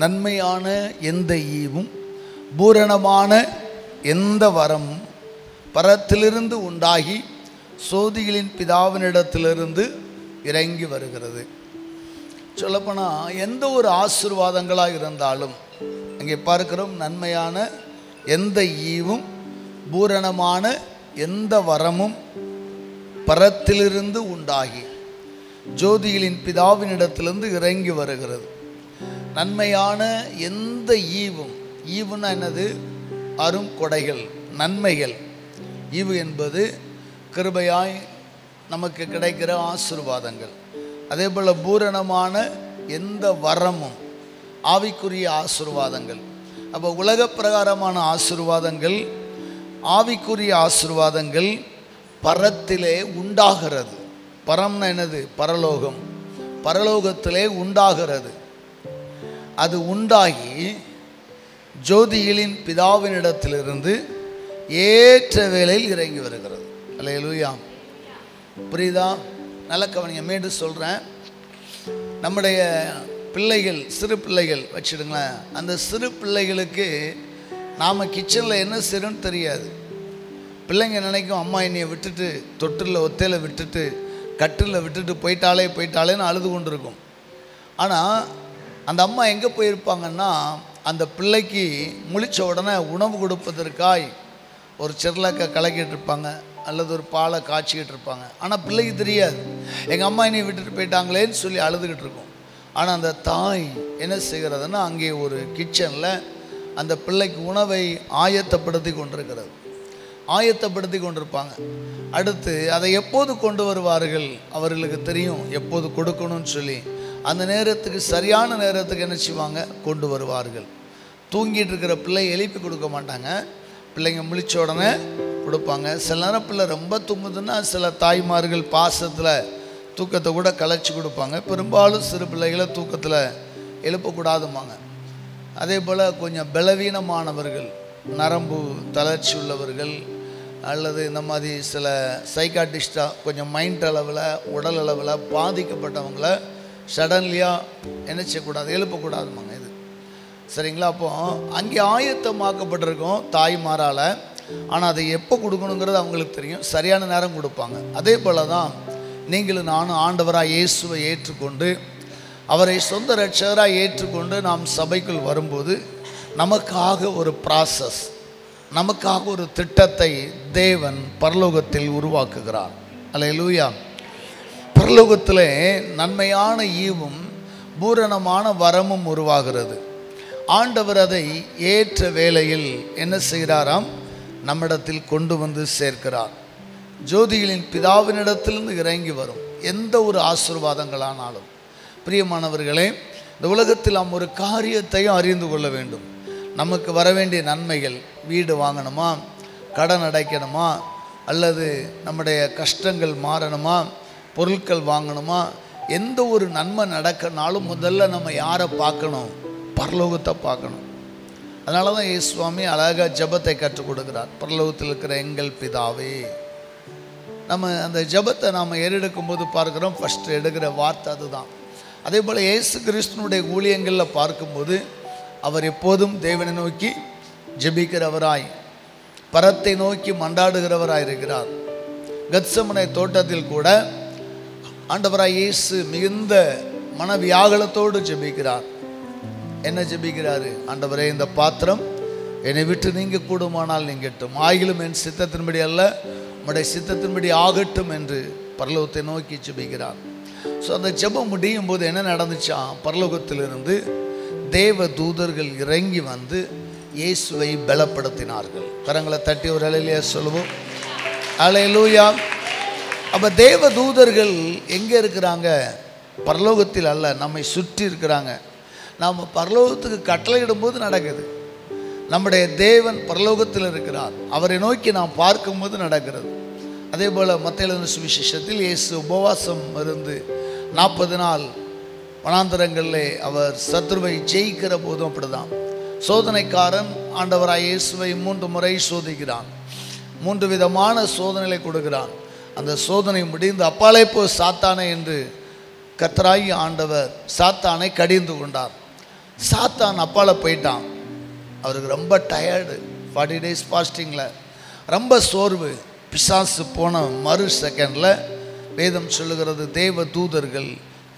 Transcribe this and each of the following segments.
நன்மையான எந்த ஈவும் பூரணமான எந்த வரமும் பரத்திலிருந்து உண்டாகி சோதிகளின் பிதாவினிடத்திலிருந்து இறங்கி வருகிறது. சொல்லப்போனால் எந்த ஒரு ஆசீர்வாதங்களாக இருந்தாலும் அங்கே பார்க்கிறோம் நன்மையான எந்த ஈவும் பூரணமான எந்த வரமும் பரத்திலிருந்து உண்டாகி ஜோதிகளின் பிதாவினிடத்திலிருந்து இறங்கி வருகிறது. நன்மையான எந்த ஈவும் ஈவுன்னா என்னது? அரும் கொடைகள் நன்மைகள். ஈவு என்பது கிருபையாய் நமக்கு கிடைக்கிற ஆசீர்வாதங்கள். அதே போல் பூரணமான எந்த வரமும் ஆவிக்குரிய ஆசீர்வாதங்கள். அப்போ உலக பிரகாரமான ஆசீர்வாதங்கள் ஆவிக்குரிய ஆசீர்வாதங்கள் பரத்திலே உண்டாகிறது. பரம்னா என்னது? பரலோகம். பரலோகத்திலே உண்டாகிறது. அது உண்டாகி ஜோதிகளின் பிதாவினிடத்திலிருந்து ஏற்ற வேளையில் இறங்கி வருகிறது. அல்லேலூயா புரியுதா? நல்ல கவனிங்க. மீண்டும் சொல்கிறேன் நம்முடைய பிள்ளைகள் சிறு பிள்ளைகள் வச்சுடுங்களேன். அந்த சிறு பிள்ளைகளுக்கு நாம் கிச்சனில் என்ன செய்யணும்னு தெரியாது. பிள்ளைங்க நினைக்கும் அம்மா என்னையை விட்டுட்டு தொட்டிலில் ஒத்தையில் விட்டுட்டு கட்டிலில் விட்டுட்டு போயிட்டாலே போயிட்டாலேன்னு அழுது கொண்டு இருக்கும் ஆனால் அந்த அம்மா எங்கே போயிருப்பாங்கன்னா அந்த பிள்ளைக்கு முழிச்ச உடனே உணவு கொடுப்பதற்காய் ஒரு செர்லாக்கை கலக்கிட்டு இருப்பாங்க அல்லது ஒரு பாலை காய்ச்சிக்கிட்டு இருப்பாங்க. ஆனால் பிள்ளைக்கு தெரியாது. எங்கள் அம்மா என்னை விட்டுட்டு போயிட்டாங்களேன்னு சொல்லி அழுதுகிட்டு இருக்கோம். ஆனால் அந்த தாய் என்ன செய்கிறதுன்னா அங்கே ஒரு கிச்சனில் அந்த பிள்ளைக்கு உணவை ஆயத்தப்படுத்தி கொண்டிருக்கிறது. ஆயத்தப்படுத்தி கொண்டிருப்பாங்க. அடுத்து அதை எப்போது கொண்டு வருவார்கள்? அவர்களுக்கு தெரியும் எப்போது கொடுக்கணும்னு சொல்லி. அந்த நேரத்துக்கு சரியான நேரத்துக்கு என்ன செய்வாங்க? கொண்டு வருவார்கள். தூங்கிட்டு இருக்கிற பிள்ளை எழுப்பி கொடுக்க மாட்டாங்க. பிள்ளைங்க முழிச்ச உடனே கொடுப்பாங்க. சில நேரம் பிள்ளை ரொம்ப தூங்குதுன்னா சில தாய்மார்கள் பாசத்தில் தூக்கத்தை கூட கலைச்சி கொடுப்பாங்க. பெரும்பாலும் சிறு பிள்ளைகளை தூக்கத்தில் எழுப்பக்கூடாதுமாங்க அதே போல் கொஞ்சம் பலவீனமானவர்கள் நரம்பு தளர்ச்சி உள்ளவர்கள் அல்லது இந்த மாதிரி சில சைக்காட்டிஸ்டாக கொஞ்சம் மைண்ட் அளவில் உடல் அளவில் பாதிக்கப்பட்டவங்கள சடன்லியாக என்ன செய்யக்கூடாது எழுப்பக்கூடாதுமாங்க இது. சரிங்களா? அப்போ அங்கே ஆயத்தமாக்கப்பட்டிருக்கோம் தாய்மாரால் ஆனால் அதை எப்போ கொடுக்கணுங்கிறது அவங்களுக்கு தெரியும். சரியான நேரம் கொடுப்பாங்க. அதே போல் தான் நீங்களும் நானும் ஆண்டவராக இயேசுவை ஏற்றுக்கொண்டு அவரை சொந்த ரட்சகராக ஏற்றுக்கொண்டு நாம் சபைக்குள் வரும்போது நமக்காக ஒரு ப்ராசஸ் நமக்காக ஒரு திட்டத்தை தேவன் பரலோகத்தில் உருவாக்குகிறார். அல்லேலூயா பரலோகத்தில் நன்மையான ஈவும் பூரணமான வரமும் உருவாகிறது. ஆண்டவர் அதை ஏற்ற வேளையில் என்ன செய்கிறாராம்? நம்மிடத்தில் கொண்டு வந்து சேர்க்கிறார். ஜோதிகளின் பிதாவினிடத்திலிருந்து இறங்கி வரும். எந்த ஒரு ஆசீர்வாதங்களானாலும். பிரியமானவர்களே இந்த உலகத்தில் நாம் ஒரு காரியத்தையும் அறிந்து கொள்ள வேண்டும். நமக்கு வர வேண்டிய நன்மைகள் வீடு வாங்கணுமா? கடன் அடைக்கணுமா? அல்லது நம்முடைய கஷ்டங்கள் மாறணுமா? பொருட்கள் வாங்கணுமா? எந்த ஒரு நன்மை நடக்கனாலும் முதல்ல நம்ம யாரை பார்க்கணும்? பரலோகத்தை பார்க்கணும். அதனால தான் ஏ சுவாமி அழகாக ஜபத்தை கற்றுக் கொடுக்குறார். பரலோகத்தில் இருக்கிற எங்கள் பிதாவே. நம்ம அந்த ஜபத்தை நாம் ஏறெடுக்கும் போது பார்க்குறோம். ஃபஸ்ட்டு எடுக்கிற வார்த்தை அதுதான். அதே போல் இயேசு கிறிஸ்தனுடைய ஊழியங்களில் பார்க்கும்போது அவர் எப்போதும் தேவனை நோக்கி ஜெபிக்கிறவராய் பரத்தை நோக்கி மண்டாடுகிறவராய் இருக்கிறார். கத்சமனை தோட்டத்தில் கூட ஆண்டவராய் இயேசு மிகுந்த மனவியாகலத்தோடு ஜெபிக்கிறார். என்ன ஜெபிக்கிறாரு? ஆண்டவரே இந்த பாத்திரம் என்னை விட்டு நீங்க கூடுமானால் நீங்கட்டும் ஆயிலும் என் சித்தத்தின்படி அல்ல உம்முடைய சித்தத்தின்படி ஆகட்டும் என்று பரலோகத்தை நோக்கி ஜெபிக்கிறார். ஸோ அந்த ஜெபம் முடியும் போது என்ன நடந்துச்சா? பரலோகத்திலிருந்து தேவ தூதர்கள் இறங்கி வந்து இயேசுவை பலப்படுத்தினார்கள். கரங்களை தட்டி ஒரு அலையிலேயே சொல்லுவோம். அலையிலூயா அப்போ தேவ தூதர்கள் எங்கே இருக்கிறாங்க? பரலோகத்தில் அல்ல நம்மை சுற்றி இருக்கிறாங்க. நாம் பரலோகத்துக்கு கட்டளையிடும்போது நடக்குது. நம்முடைய தேவன் பரலோகத்தில் இருக்கிறார். அவரை நோக்கி நாம் பார்க்கும்போது நடக்கிறது. அதே போல் மத்திய சுவிசேஷத்தில் இயேசு உபவாசம் இருந்து நாற்பது நாள் வனாந்தரங்களில் அவர் சத்ருவை ஜெயிக்கிற போதும் அப்படிதான். சோதனைக்காரன் ஆண்டவராய் இயேசுவை மூன்று முறை சோதிக்கிறான். மூன்று விதமான சோதனைகளை கொடுக்கிறான். அந்த சோதனை முடிந்து அப்பாலே போ சாத்தானே என்று கத்ராயி ஆண்டவர் சாத்தானை கடிந்து கொண்டார். சாத்தான் அப்பால போயிட்டான். அவருக்கு ரொம்ப டயர்டு ஃபார்ட்டி டேஸ் ஃபாஸ்டிங்கில் ரொம்ப சோர்வு. பிசாசு போன மறு செகண்டில் வேதம் சொல்லுகிறது தேவ தூதர்கள்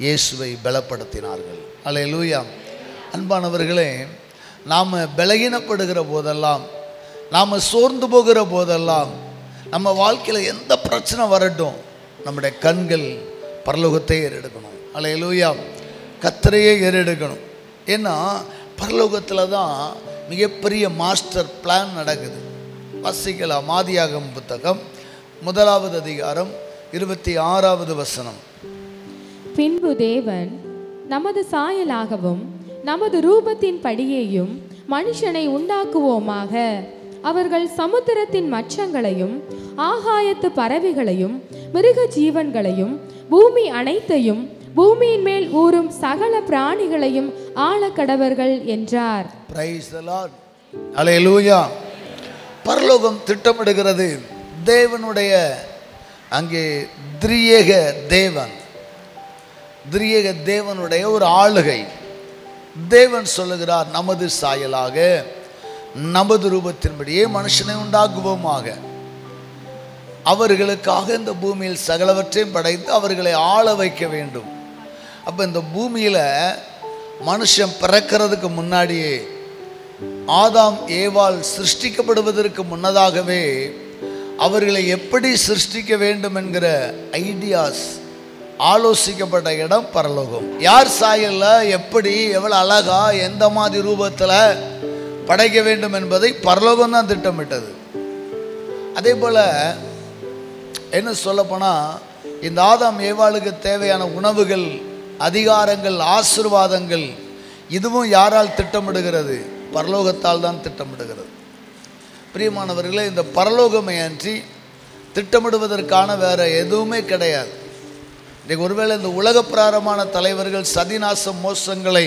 இயேசுவை பலப்படுத்தினார்கள். அலே லூயா அன்பானவர்களே நாம் பலகீனப்படுகிற போதெல்லாம் நாம் சோர்ந்து போகிற போதெல்லாம் நம்ம வாழ்க்கையில் எந்த பிரச்சனை வரட்டும் நம்முடைய கண்கள் பரலோகத்தை ஏறெடுக்கணும். அலே லூயா கத்தரையே ஏறெடுக்கணும். ஏன்னா பரலோகத்தில் தான் மிகப்பெரிய மாஸ்டர் பிளான் நடக்குது. வாசிக்கலாம் ஆதியாகம் புத்தகம் முதலாவது அதிகாரம் இருபத்தி ஆறாவது வசனம். பின்பு தேவன் நமது சாயலாகவும் நமது ரூபத்தின் படியேயும் மனுஷனை உண்டாக்குவோமாக. அவர்கள் சமுத்திரத்தின் மச்சங்களையும் ஆகாயத்து பறவைகளையும் மிருக ஜீவன்களையும் பூமி அனைத்தையும் பூமியின் மேல் ஊறும் சகல பிராணிகளையும் ஆளக்கடவர்கள் என்றார். பிரைஸ் லார்ட் அலையலூயா பரலோகம் திட்டமிடுகிறது. தேவனுடைய அங்கே திரியேக தேவன். திரியேக தேவனுடைய ஒரு ஆளுகை. தேவன் சொல்லுகிறார் நமது சாயலாக. நமது ரூபத்தின்படியே மனுஷனை உண்டாக்குவோமாக. அவர்களுக்காக இந்த பூமியில் சகலவற்றையும் படைத்து அவர்களை ஆள வைக்க வேண்டும். அப்போ இந்த பூமியில் மனுஷன் பிறக்கிறதுக்கு முன்னாடியே ஆதாம் ஏவால் சிருஷ்டிக்கப்படுவதற்கு முன்னதாகவே அவர்களை எப்படி சிருஷ்டிக்க வேண்டும் என்கிற ஐடியாஸ் ஆலோசிக்கப்பட்ட இடம் பரலோகம். யார் சாயல்ல எப்படி எவ்வளோ அழகா எந்த மாதிரி ரூபத்தில் படைக்க வேண்டும் என்பதை பரலோகம் தான் திட்டமிட்டது. அதே போல் என்ன சொல்லப்போனால் இந்த ஆதாம் ஏவாளுக்கு தேவையான உணவுகள் அதிகாரங்கள் ஆசிர்வாதங்கள் இதுவும் யாரால் திட்டமிடுகிறது? பரலோகத்தால் தான் திட்டமிடுகிறது. பிரியமானவர்களே இந்த பரலோகமே அன்றி திட்டமிடுவதற்கான வேறு எதுவுமே கிடையாது. இன்றைக்கு ஒருவேளை இந்த உலக பிராரமான தலைவர்கள் சதிநாச மோசங்களை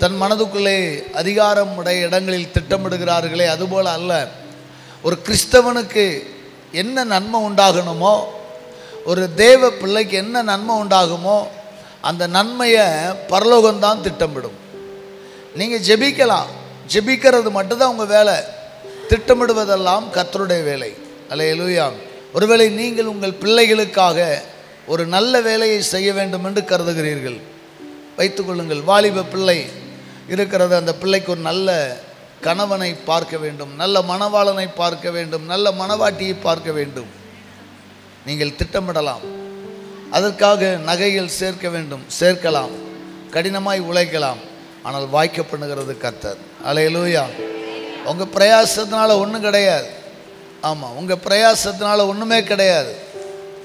தன் மனதுக்குள்ளே அதிகாரம் உடைய இடங்களில் திட்டமிடுகிறார்களே அதுபோல் அல்ல. ஒரு கிறிஸ்தவனுக்கு என்ன நன்மை உண்டாகணுமோ ஒரு தேவ பிள்ளைக்கு என்ன நன்மை உண்டாகுமோ அந்த நன்மையை பரலோகம்தான் திட்டமிடும். நீங்கள் ஜெபிக்கலாம். ஜெபிக்கிறது மட்டும்தான் உங்கள் வேலை. திட்டமிடுவதெல்லாம் கத்தருடைய வேலை. அல்லேலூயா. ஒருவேளை நீங்கள் உங்கள் பிள்ளைகளுக்காக ஒரு நல்ல வேலையை செய்ய வேண்டும் என்று கருதுகிறீர்கள். வைத்துக்கொள்ளுங்கள் வாலிப பிள்ளை இருக்கிறது அந்த பிள்ளைக்கு ஒரு நல்ல கணவனை பார்க்க வேண்டும் நல்ல மணவாளனை பார்க்க வேண்டும் நல்ல மணவாட்டியை பார்க்க வேண்டும். நீங்கள் திட்டமிடலாம். அதற்காக நகைகள் சேர்க்க வேண்டும் சேர்க்கலாம். கடினமாய் உழைக்கலாம். ஆனால் வாய்க்க பண்ணுகிறது கர்த்தர். அலையலூயா உங்கள் பிரயாசத்தினால ஒன்றும் கிடையாது. ஆமாம் உங்கள் பிரயாசத்தினால ஒன்றுமே கிடையாது.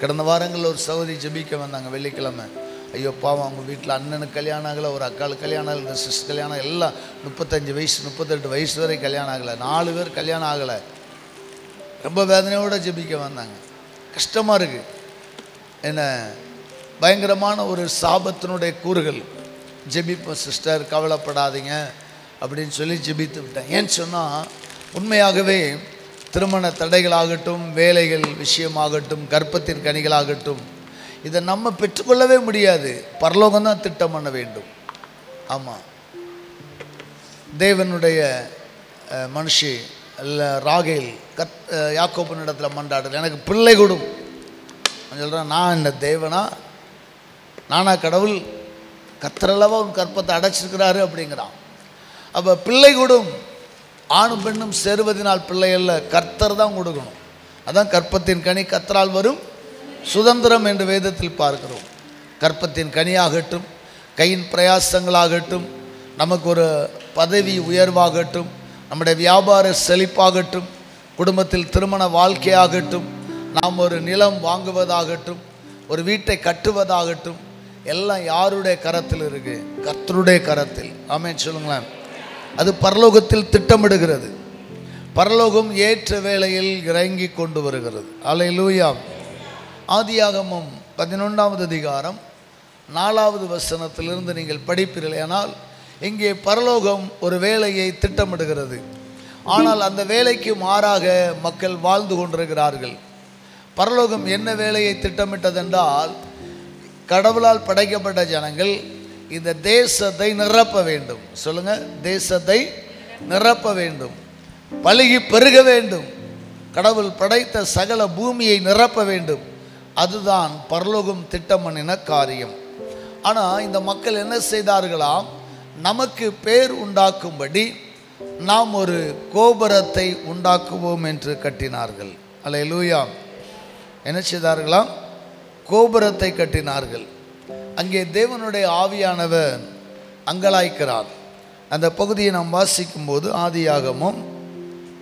கடந்த வாரங்களில் ஒரு சகோதரி ஜெபிக்க வந்தாங்க வெள்ளிக்கிழமை. ஐயோ பாவம் அவங்க வீட்டில் அண்ணனுக்கு கல்யாணம் ஆகலை ஒரு அக்காளுக்கு கல்யாணம் ஆகலை சிஸ்டர் சிஸ் கல்யாணம் எல்லாம் முப்பத்தஞ்சு வயசு முப்பத்தெட்டு வயசு வரை கல்யாணம் ஆகலை. நாலு பேர் கல்யாணம் ஆகலை. ரொம்ப வேதனையோடு ஜெபிக்க வந்தாங்க. கஷ்டமாக இருக்குது என்ன பயங்கரமான ஒரு சாபத்தினுடைய கூறுகள். ஜெபிப்போம் சிஸ்டர் கவலைப்படாதீங்க அப்படின்னு சொல்லி ஜெபித்து விட்டேன். ஏன்னு சொன்னால் உண்மையாகவே திருமண தடைகளாகட்டும் வேலைகள் விஷயமாகட்டும் கர்ப்பத்தின் கனிகளாகட்டும் இதை நம்ம பெற்றுக்கொள்ளவே முடியாது. பரலோகம் தான் திட்டம் பண்ண வேண்டும். ஆமாம் தேவனுடைய மனுஷி இல்லை ராகேல் கத் அஹ், இடத்துல மண்டாடுறது எனக்கு பிள்ளை கொடும் சொல்கிறேன் நான் இந்த தேவனா? நானா கடவுள்? கத்தரளவா உன் கற்பத்தை அடைச்சிருக்கிறாரு அப்படிங்கிறான். அப்போ பிள்ளை கொடும். ஆணும் பெண்ணும் சேருவதினால் பிள்ளை அல்ல கர்த்தர் தான் கொடுக்கணும். அதான் கற்பத்தின் கனி கத்தரால் வரும் சுதந்திரம் என்று வேதத்தில் பார்க்கிறோம். கற்பத்தின் கனியாகட்டும் கையின் பிரயாசங்களாகட்டும் நமக்கு ஒரு பதவி உயர்வாகட்டும் நம்முடைய வியாபார செழிப்பாகட்டும் குடும்பத்தில் திருமண வாழ்க்கையாகட்டும் நாம் ஒரு நிலம் வாங்குவதாகட்டும் ஒரு வீட்டை கட்டுவதாகட்டும் எல்லாம் யாருடைய கரத்தில் இருக்கு? கர்த்தருடைய கரத்தில். ஆமென் சொல்லுங்களேன். அது பரலோகத்தில் திட்டமிடுகிறது. பரலோகம் ஏற்ற வேளையில் இறங்கி கொண்டு வருகிறது. அலை லூயா ஆதியாகமம் பதினொன்றாவது அதிகாரம் நாலாவது வசனத்திலிருந்து நீங்கள் படிப்பீர்களேனால் இங்கே பரலோகம் ஒரு வேலையை திட்டமிடுகிறது. ஆனால் அந்த வேலைக்கு மாறாக மக்கள் வாழ்ந்து கொண்டிருக்கிறார்கள். பரலோகம் என்ன வேலையை திட்டமிட்டதென்றால் கடவுளால் படைக்கப்பட்ட ஜனங்கள் இந்த தேசத்தை நிரப்ப வேண்டும். சொல்லுங்க தேசத்தை நிரப்ப வேண்டும். பழுகி பெருக வேண்டும். கடவுள் படைத்த சகல பூமியை நிரப்ப வேண்டும். அதுதான் பரலோகம் திட்டமனின காரியம். ஆனால் இந்த மக்கள் என்ன செய்தார்களாம்? நமக்கு பேர் உண்டாக்கும்படி நாம் ஒரு கோபுரத்தை உண்டாக்குவோம் என்று கட்டினார்கள். அல்லேலூயா என்ன செய்தார்களாம்? கோபுரத்தை கட்டினார்கள். அங்கே தேவனுடைய ஆவியானவர் அங்கலாய்க்கிறார். அந்த பகுதியை நாம் வாசிக்கும்போது ஆதியாகமும்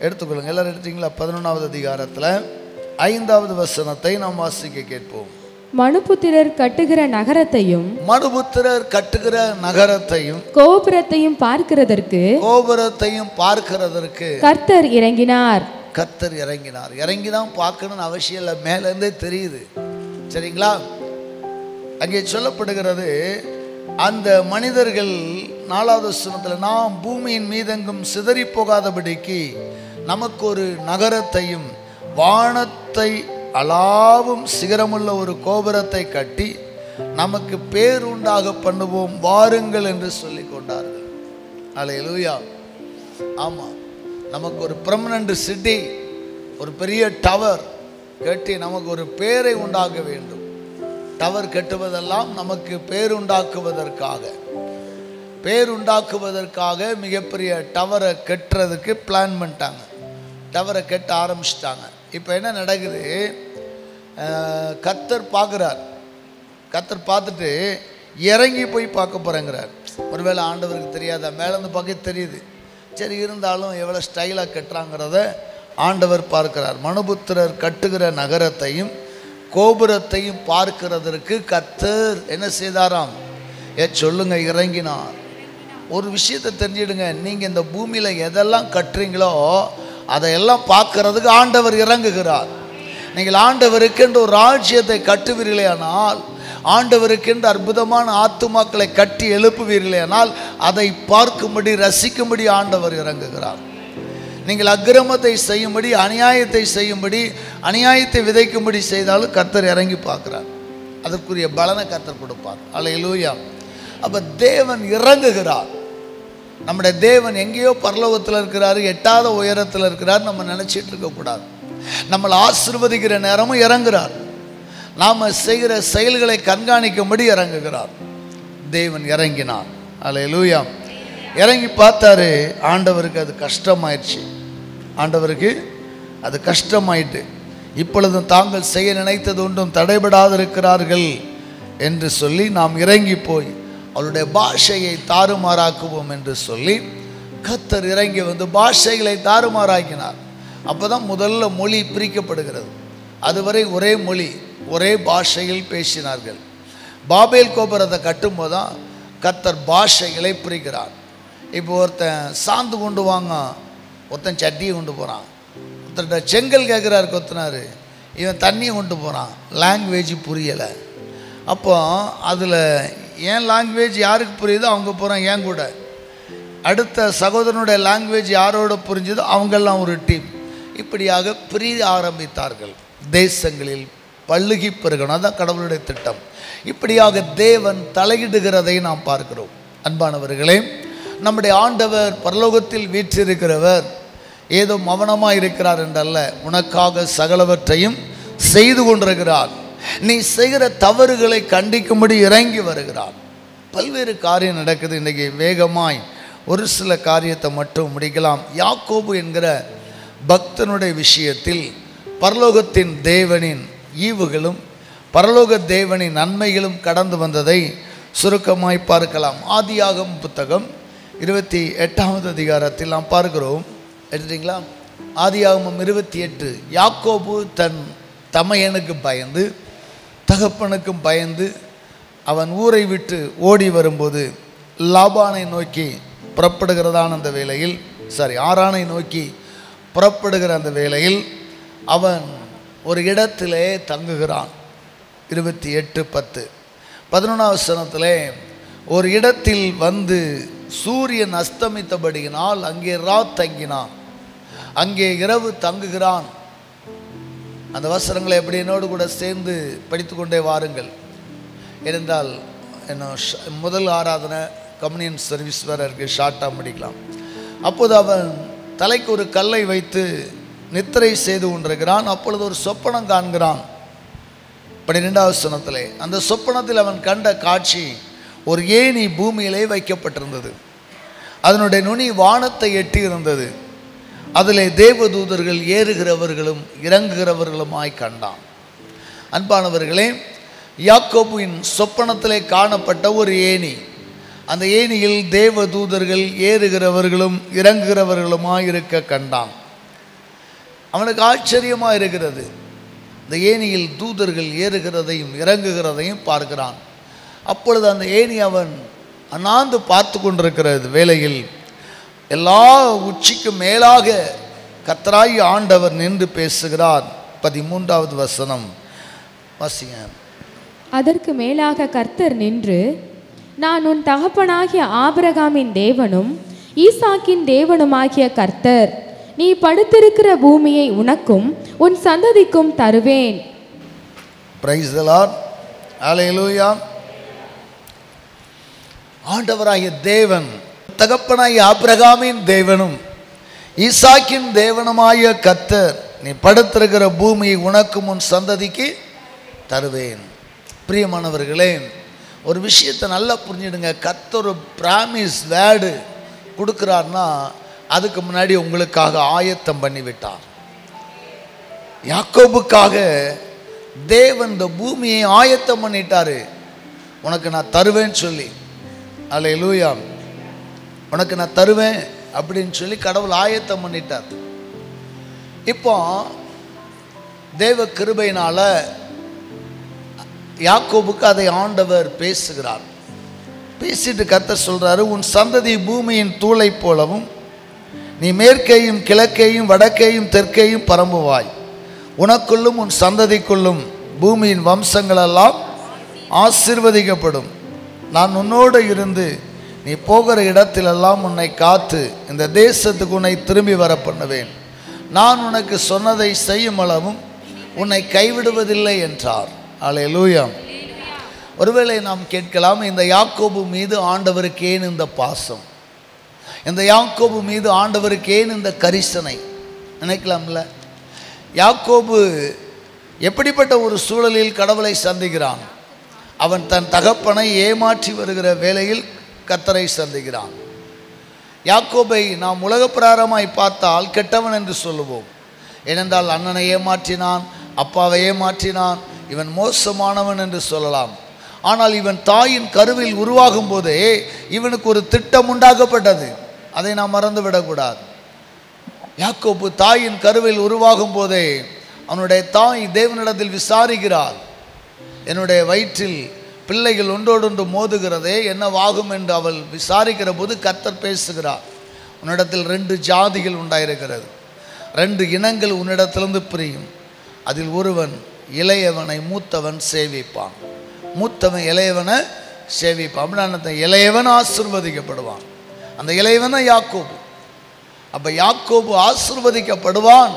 எடுத்துக்கொள்ளுங்க. எல்லாரும் எடுத்தீங்களா? பதினொன்றாவது அதிகாரத்தில். ஐந்தாவது வசனத்தை நாம் வாசிக்க கேட்போம். மனுபுத்திரர் கட்டுகிற நகரத்தையும் மனுபுத்திரர் கட்டுகிற நகரத்தையும் கோபுரத்தையும் பார்க்கிறதற்கு கோபுரத்தையும் பார்க்கிறதற்கு கர்த்தர் இறங்கினார். கர்த்தர் இறங்கினார். இறங்கி தான் பார்க்கணும்னு அவசியம் இல்லை. மேலேருந்தே தெரியுது. சரிங்களா? அங்கே சொல்லப்படுகிறது அந்த மனிதர்கள் நாலாவது வசனத்தில் நாம் பூமியின் மீதெங்கும் சிதறி போகாதபடிக்கு நமக்கு ஒரு நகரத்தையும் வானத்தை அளாவும் சிகரமுள்ள ஒரு கோபுரத்தை கட்டி நமக்கு பேருண்டாக பண்ணுவோம் வாருங்கள் என்று சொல்லி கொண்டார்கள். அலையலூயா ஆமாம் நமக்கு ஒரு பெர்மனண்ட் சிட்டி ஒரு பெரிய டவர் கட்டி நமக்கு ஒரு பேரை உண்டாக்க வேண்டும். டவர் கட்டுவதெல்லாம் நமக்கு பேருண்டாக்குவதற்காக பேருண்டாக்குவதற்காக மிகப்பெரிய டவரை கட்டுறதுக்கு பிளான் பண்ணிட்டாங்க. டவரை கட்ட ஆரம்பிச்சிட்டாங்க. இப்போ என்ன நடக்குது? கத்தர் பார்க்குறார். கத்தர் பார்த்துட்டு இறங்கி போய் பார்க்க போகிறேங்கிறார் ஒருவேளை ஆண்டவருக்கு தெரியாதா? மேலேருந்து பார்க்க தெரியுது. சரி இருந்தாலும் எவ்வளோ ஸ்டைலாக கட்டுறாங்கிறத ஆண்டவர் பார்க்கிறார். மனுபுத்திரர் கட்டுகிற நகரத்தையும் கோபுரத்தையும் பார்க்கிறதற்கு கத்தர் என்ன செய்தாராம்? ஏ சொல்லுங்க இறங்கினார். ஒரு விஷயத்தை தெரிஞ்சிடுங்க. நீங்கள் இந்த பூமியில் எதெல்லாம் கட்டுறீங்களோ அதையெல்லாம் பார்க்கறதுக்கு ஆண்டவர் இறங்குகிறார். நீங்கள் ஆண்டவருக்கென்று ஒரு ராஜ்யத்தை கட்டுவீர்களேனால் ஆண்டவருக்கென்று அற்புதமான ஆத்துமாக்களை கட்டி எழுப்புவீர்களேனால் அதை பார்க்கும்படி ரசிக்கும்படி ஆண்டவர் இறங்குகிறார். நீங்கள் அக்கிரமத்தை செய்யும்படி அநியாயத்தை செய்யும்படி அநியாயத்தை விதைக்கும்படி செய்தாலும் கர்த்தர் இறங்கி பார்க்குறார். அதற்குரிய பலனை கர்த்தர் கொடுப்பார். அல்லேலூயா அப்போ தேவன் இறங்குகிறார். நம்முடைய தேவன் எங்கேயோ பரலோகத்தில் இருக்கிறாரு எட்டாத உயரத்தில் இருக்கிறார் நம்ம நினச்சிட்டு இருக்கக்கூடாது நம்மளை ஆசிர்வதிக்கிற நேரமும் இறங்குறார். நாம் செய்கிற செயல்களை கண்காணிக்கும்படி இறங்குகிறார். தேவன் இறங்கினார். அல்லேலூயா இறங்கி பார்த்தாரு ஆண்டவருக்கு அது கஷ்டமாயிடுச்சு. ஆண்டவருக்கு அது கஷ்டமாயிட்டு இப்பொழுதும் தாங்கள் செய்ய நினைத்தது ஒன்றும் தடைபடாதிருக்கிறார்கள் என்று சொல்லி நாம் இறங்கி போய் அவளுடைய பாஷையை தாறுமாறாக்குவோம் என்று சொல்லி கத்தர் இறங்கி வந்து பாஷைகளை தாறுமாறாக்கினார். அப்போ தான் முதல்ல மொழி பிரிக்கப்படுகிறது. அதுவரை ஒரே மொழி ஒரே பாஷையில் பேசினார்கள். பாபேல் கோபுரத்தை கட்டும்போது தான் கத்தர் பாஷைகளை பிரிக்கிறார். இப்போ ஒருத்தன் சாந்து கொண்டு வாங்க ஒருத்தன் சட்டியை கொண்டு போகிறான் ஒருத்தர்கிட்ட செங்கல் கேட்குறாரு கொத்தனார். இவன் தண்ணியை கொண்டு போகிறான் லாங்குவேஜ் புரியலை. அப்போ அதில் ஏன் லாங்குவேஜ் யாருக்கு புரியுதோ அவங்க போகிறான் ஏன் கூட. அடுத்த சகோதரனுடைய லாங்குவேஜ் யாரோட புரிஞ்சுதோ அவங்கெல்லாம் ஒரு டீம் இப்படியாக பிரிய ஆரம்பித்தார்கள். தேசங்களில் பல்லுகி பெருகணும். அதுதான் கடவுளுடைய திட்டம். இப்படியாக தேவன் தலையிடுகிறதை நாம் பார்க்கிறோம். அன்பானவர்களே நம்முடைய ஆண்டவர் பரலோகத்தில் வீற்றிருக்கிறவர் ஏதோ மௌனமாக இருக்கிறார் என்றல்ல. உனக்காக சகலவற்றையும் செய்து கொண்டிருக்கிறார். நீ செய்கிற தவறுகளை கண்டிக்கும்படி இறங்கி வருகிறார் பல்வேறு காரியம் நடக்குது. இன்றைக்கி வேகமாய் ஒரு சில காரியத்தை மட்டும் முடிக்கலாம். யாக்கோபு என்கிற பக்தனுடைய விஷயத்தில் பரலோகத்தின் தேவனின் ஈவுகளும் பரலோக தேவனின் நன்மைகளும் கடந்து வந்ததை சுருக்கமாய் பார்க்கலாம். ஆதியாகம் புத்தகம் இருபத்தி எட்டாவது அதிகாரத்தில் நாம் பார்க்கிறோம். எடுத்துட்டீங்களா ஆதியாகமம் இருபத்தி எட்டு. யாக்கோபு தன் தமையனுக்கு பயந்து தகப்பனுக்கும் பயந்து அவன் ஊரை விட்டு ஓடி வரும்போது லாபானை நோக்கி புறப்படுகிறதான அந்த வேளையில் சாரி ஆரானை நோக்கி புறப்படுகிற அந்த வேளையில் அவன் ஒரு இடத்திலே தங்குகிறான். இருபத்தி எட்டு பத்து. பதினொன்றாவது சனத்திலே ஒரு இடத்தில் வந்து சூரியன் அஸ்தமித்தபடியினால் அங்கே ரா தங்கினான். அங்கே இரவு தங்குகிறான். அந்த வசனங்களை எப்படி என்னோடு கூட சேர்ந்து படித்து கொண்டே வாருங்கள். இருந்தால் என்ன முதல் ஆராதனை கம்யூனியன் சர்வீஸ் வேறு இருக்குது ஷார்ட்டாக முடிக்கலாம். அப்போது அவன் தலைக்கு ஒரு கல்லை வைத்து நித்திரை செய்து கொண்டிருக்கிறான். அப்பொழுது ஒரு சொப்பனம் காண்கிறான். பன்னிரெண்டாவது சனத்தில் அந்த சொப்பனத்தில் அவன் கண்ட காட்சி ஒரு ஏணி பூமியிலே வைக்கப்பட்டிருந்தது. அதனுடைய நுனி வானத்தை எட்டி இருந்தது அதிலே தேவதூதர்கள் ஏறுகிறவர்களும் இறங்குகிறவர்களுமாய் கண்டான். அன்பானவர்களே யாக்கோபுவின் சொப்பனத்திலே காணப்பட்ட ஒரு ஏணி. அந்த ஏணியில் தேவதூதர்கள் ஏறுகிறவர்களும் இறங்குகிறவர்களுமாய் இருக்க கண்டான். அவனுக்கு ஆச்சரியமாக இருக்கிறது. இந்த ஏணியில் தூதர்கள் ஏறுகிறதையும் இறங்குகிறதையும் பார்க்கிறான். அப்பொழுது அந்த ஏணி அவன் அண்ணாந்து பார்த்து கொண்டிருக்கிறது வேளையில் எல்லா உச்சிக்கு மேலாக கத்தராய் ஆண்டவர் நின்று பேசுகிறார். பதிமூன்றாவது வசனம். வாசிங்க. அதற்கு மேலாக கர்த்தர் நின்று நான் உன் தகப்பனாகிய ஆபிரகாமின் தேவனும் ஈசாக்கின் தேவனுமாகிய கர்த்தர் நீ படுத்திருக்கிற பூமியை உனக்கும் உன் சந்ததிக்கும் தருவேன். பிரைஸ் ஆண்டவராகிய தேவன் தகப்பனாய் ஆப்ரகாமின் தேவனும் ஈசாக்கின் தேவனுமாய கத்தர் நீ படுத்திருக்கிற பூமியை உனக்கும் முன் சந்ததிக்கு தருவேன். பிரியமானவர்களே ஒரு விஷயத்தை நல்லா புரிஞ்சிடுங்க. கத்தர் ஒரு பிராமிஸ் வேர்டு கொடுக்குறாருன்னா அதுக்கு முன்னாடி உங்களுக்காக ஆயத்தம் பண்ணிவிட்டார். யாக்கோபுக்காக தேவன் இந்த பூமியை ஆயத்தம் பண்ணிட்டாரு. உனக்கு நான் தருவேன்னு சொல்லி. அல்ல லூயான் உனக்கு நான் தருவேன் அப்படின்னு சொல்லி கடவுள் ஆயத்தம் பண்ணிட்டார். இப்போ தேவ கிருபையினால யாக்கோபுக்கு அதை ஆண்டவர் பேசுகிறார். பேசிட்டு கத்த சொல்றாரு உன் சந்ததி பூமியின் தூளை போலவும் நீ மேற்கையும் கிழக்கையும் வடக்கையும் தெற்கையும் பரம்புவாய். உனக்குள்ளும் உன் சந்ததிக்குள்ளும் பூமியின் வம்சங்களெல்லாம் ஆசிர்வதிக்கப்படும். நான் உன்னோடு இருந்து நீ போகிற இடத்திலெல்லாம் உன்னை காத்து இந்த தேசத்துக்கு உன்னை திரும்பி வர பண்ணுவேன் நான் உனக்கு சொன்னதை செய்யும் அளவும் உன்னை கைவிடுவதில்லை என்றார். அல்லேலூயா ஒருவேளை நாம் கேட்கலாம் இந்த யாக்கோபு மீது ஆண்டவருக்கு ஏன் இந்த பாசம்? இந்த யாக்கோபு மீது ஆண்டவருக்கு ஏன் இந்த கரிசனை? நினைக்கலாம்ல? யாக்கோபு எப்படிப்பட்ட ஒரு சூழலில் கடவுளை சந்திக்கிறான்? அவன் தன் தகப்பனை ஏமாற்றி வருகிற வேளையில் கத்தரை சந்திக்கிறான். யாக்கோபை நாம் உலக பிராரமாய் பார்த்தால் கெட்டவன் என்று சொல்லுவோம். ஏனென்றால் அண்ணனை ஏமாற்றினான் அப்பாவை ஏமாற்றினான் இவன் மோசமானவன் என்று சொல்லலாம். ஆனால் இவன் தாயின் கருவில் உருவாகும் போதே இவனுக்கு ஒரு திட்டம் உண்டாக்கப்பட்டது. அதை நாம் மறந்து விடக்கூடாது யாக்கோப்பு தாயின் கருவில் உருவாகும் போதே அவனுடைய தாய் தேவனிடத்தில் விசாரிக்கிறாள். என்னுடைய வயிற்றில் பிள்ளைகள் ஒன்றோடொன்று மோதுகிறதே என்னவாகும் என்று அவள் விசாரிக்கிற போது கத்தர் பேசுகிறார். உன்னிடத்தில் ரெண்டு ஜாதிகள் உண்டாயிருக்கிறது. ரெண்டு இனங்கள் உன்னிடத்திலிருந்து பிரியும். அதில் ஒருவன் இளையவனை மூத்தவன் சேவிப்பான். மூத்தவன் இளையவனை சேவிப்பான். அப்படின்னா அந்த இளையவன் ஆசிர்வதிக்கப்படுவான். அந்த இளையவனை யாக்கோபு. அப்போ யாக்கோபு ஆசிர்வதிக்கப்படுவான்.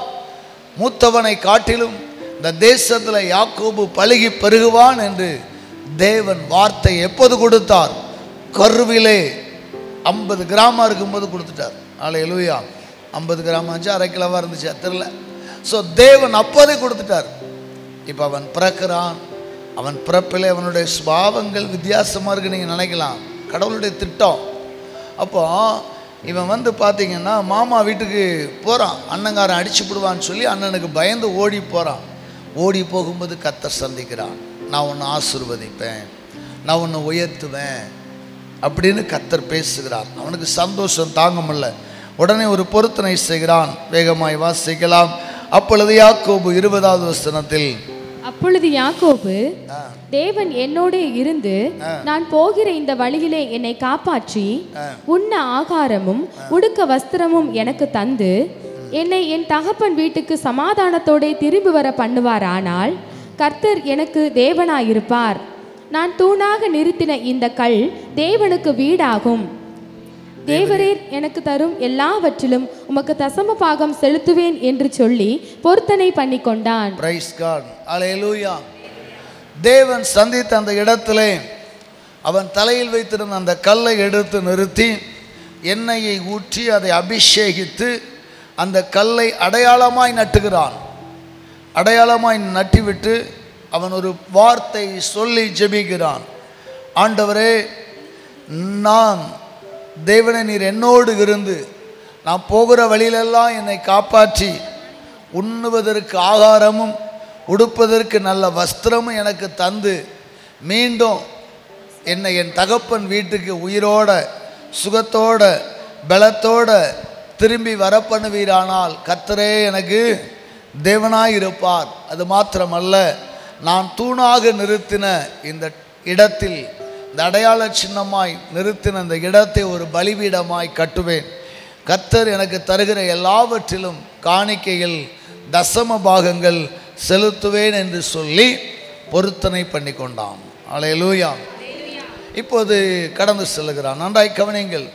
மூத்தவனை காட்டிலும் இந்த தேசத்தில் யாக்கோபு பழுகி பெருகுவான் என்று தேவன் வார்த்தை எப்போது கொடுத்தார்? கருவிலே. ஐம்பது கிராமம் இருக்கும்போது கொடுத்துட்டார். ஆளை எழுவியா ஐம்பது கிராமம் ஆச்சு அரை கிலோவாக இருந்துச்சு தெரில ஸோ தேவன் அப்போதே கொடுத்துட்டார். இப்போ அவன் பிறக்கிறான். அவன் பிறப்பிலே அவனுடைய சுபாவங்கள் வித்தியாசமாக இருக்கு நீங்கள் நினைக்கலாம். கடவுளுடைய திட்டம். அப்போ இவன் வந்து பார்த்தீங்கன்னா மாமா வீட்டுக்கு போகிறான் அண்ணங்காரன் அடிச்சு விடுவான்னு சொல்லி அண்ணனுக்கு பயந்து ஓடி போகிறான் ஓடி போகும்போது கத்தர் சந்திக்கிறான். நான் உன்னை ஆசிர்வதிப்பேன். நான் உன்னை உயர்த்துவேன். அப்படின்னு கத்தர் பேசுகிறார். அவனுக்கு சந்தோஷம் தாங்க முடியல உடனே ஒரு பொருத்தனை செய்கிறான். வேகமாய் வாசிக்கலாம். அப்பொழுது யாக்கோபு இருபதாவது வசனத்தில் அப்பொழுது யாக்கோபு தேவன் என்னோடே இருந்து நான் போகிற இந்த வழியிலே என்னை காப்பாற்றி உண்ண ஆகாரமும் உடுக்க வஸ்திரமும் எனக்கு தந்து என்னை என் தகப்பன் வீட்டுக்கு சமாதானத்தோடே திரும்பி வர பண்ணுவாரானால் கர்த்தர் எனக்கு தேவனாயிருப்பார். நான் தூணாக நிறுத்தின இந்த கல் தேவனுக்கு வீடாகும். தேவரீர் எனக்கு தரும் எல்லாவற்றிலும் உமக்கு தசம பாகம் செலுத்துவேன் என்று சொல்லி பொருத்தனை பண்ணி கொண்டான் தேவன் சந்தித்த அந்த இடத்திலே அவன் தலையில் வைத்திருந்த அந்த கல்லை எடுத்து நிறுத்தி எண்ணெயை ஊற்றி அதை அபிஷேகித்து அந்த கல்லை அடையாளமாய் நட்டுகிறான். அடையாளமாய் நட்டிவிட்டு அவன் ஒரு வார்த்தை சொல்லி ஜெபிக்கிறான். ஆண்டவரே நான் தேவனை நீர் என்னோடு இருந்து நான் போகிற வழியிலெல்லாம் என்னை காப்பாற்றி உண்ணுவதற்கு ஆகாரமும் உடுப்பதற்கு நல்ல வஸ்திரமும் எனக்கு தந்து மீண்டும் என்னை என் தகப்பன் வீட்டுக்கு உயிரோட சுகத்தோட பலத்தோட திரும்பி வரப்பண்ணுவீரானால் கத்தரே எனக்கு தேவனாயிருப்பார். அது மாத்திரமல்ல நான் தூணாக நிறுத்தின இந்த இடத்தில் இந்த அடையாள சின்னமாய் நிறுத்தின இந்த இடத்தை ஒரு பலிபீடமாய் கட்டுவேன். கர்த்தர் எனக்கு தருகிற எல்லாவற்றிலும் காணிக்கையில் தசம பாகங்கள் செலுத்துவேன் என்று சொல்லி பொருத்தனை பண்ணி கொண்டான் அலையலூயா இப்போது கடந்து செல்லுகிறான். நன்றாய் கவனிங்கள்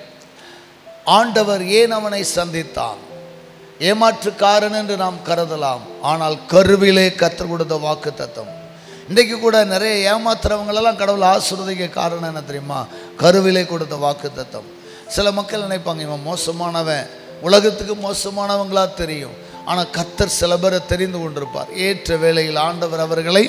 ஆண்டவர் ஏன் அவனை சந்தித்தான்? ஏமாற்றுக்காரன் என்று நாம் கருதலாம். ஆனால் கருவிலே கற்றுக் கொடுத்த வாக்கு தத்துவம் இன்றைக்கு கூட நிறைய ஏமாத்துறவங்களெல்லாம் கடவுள் ஆசிர்வதிக்க காரணம் என்ன தெரியுமா? கருவிலே கொடுத்த வாக்கு தத்துவம் சில மக்கள் நினைப்பாங்க இவன் மோசமானவன். உலகத்துக்கு மோசமானவங்களா தெரியும். ஆனால் கத்தர் சில பேரை தெரிந்து கொண்டிருப்பார். ஏற்ற வேளையில் ஆண்டவர் அவர்களை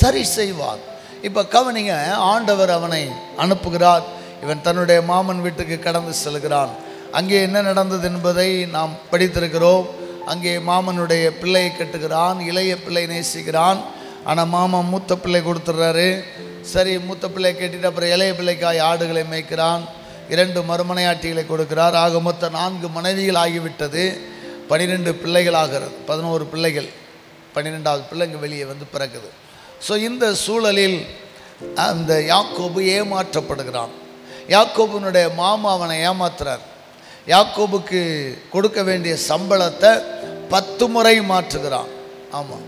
சரி செய்வார். இப்போ கவனிங்க ஆண்டவர் அவனை அனுப்புகிறார். இவன் தன்னுடைய மாமன் வீட்டுக்கு கடந்து செல்கிறான். அங்கே என்ன நடந்தது என்பதை நாம் படித்திருக்கிறோம். அங்கே மாமனுடைய பிள்ளையை கட்டுகிறான் இளைய பிள்ளை நேசிக்கிறான். ஆனால் மாமன் மூத்த பிள்ளை கொடுத்துட்றாரு சரி மூத்த பிள்ளை கேட்டுட்டு அப்புறம் இளைய பிள்ளைக்காய் ஆடுகளை மேய்க்கிறான். இரண்டு மறுமனையாட்டிகளை கொடுக்கிறார். ஆக மொத்தம் நான்கு மனைவிகள் ஆகிவிட்டது. பனிரெண்டு பிள்ளைகளாகிறது. பதினோரு பிள்ளைகள். பன்னிரெண்டாவது பிள்ளைங்க வெளியே வந்து பிறக்குது. ஸோ இந்த சூழலில் அந்த யாக்கோபு ஏமாற்றப்படுகிறான். யாக்கோபுனுடைய மாமா அவனை ஏமாத்துறார். யாக்கோபுக்கு கொடுக்க வேண்டிய சம்பளத்தை பத்து முறை மாற்றுகிறான். ஆமாம்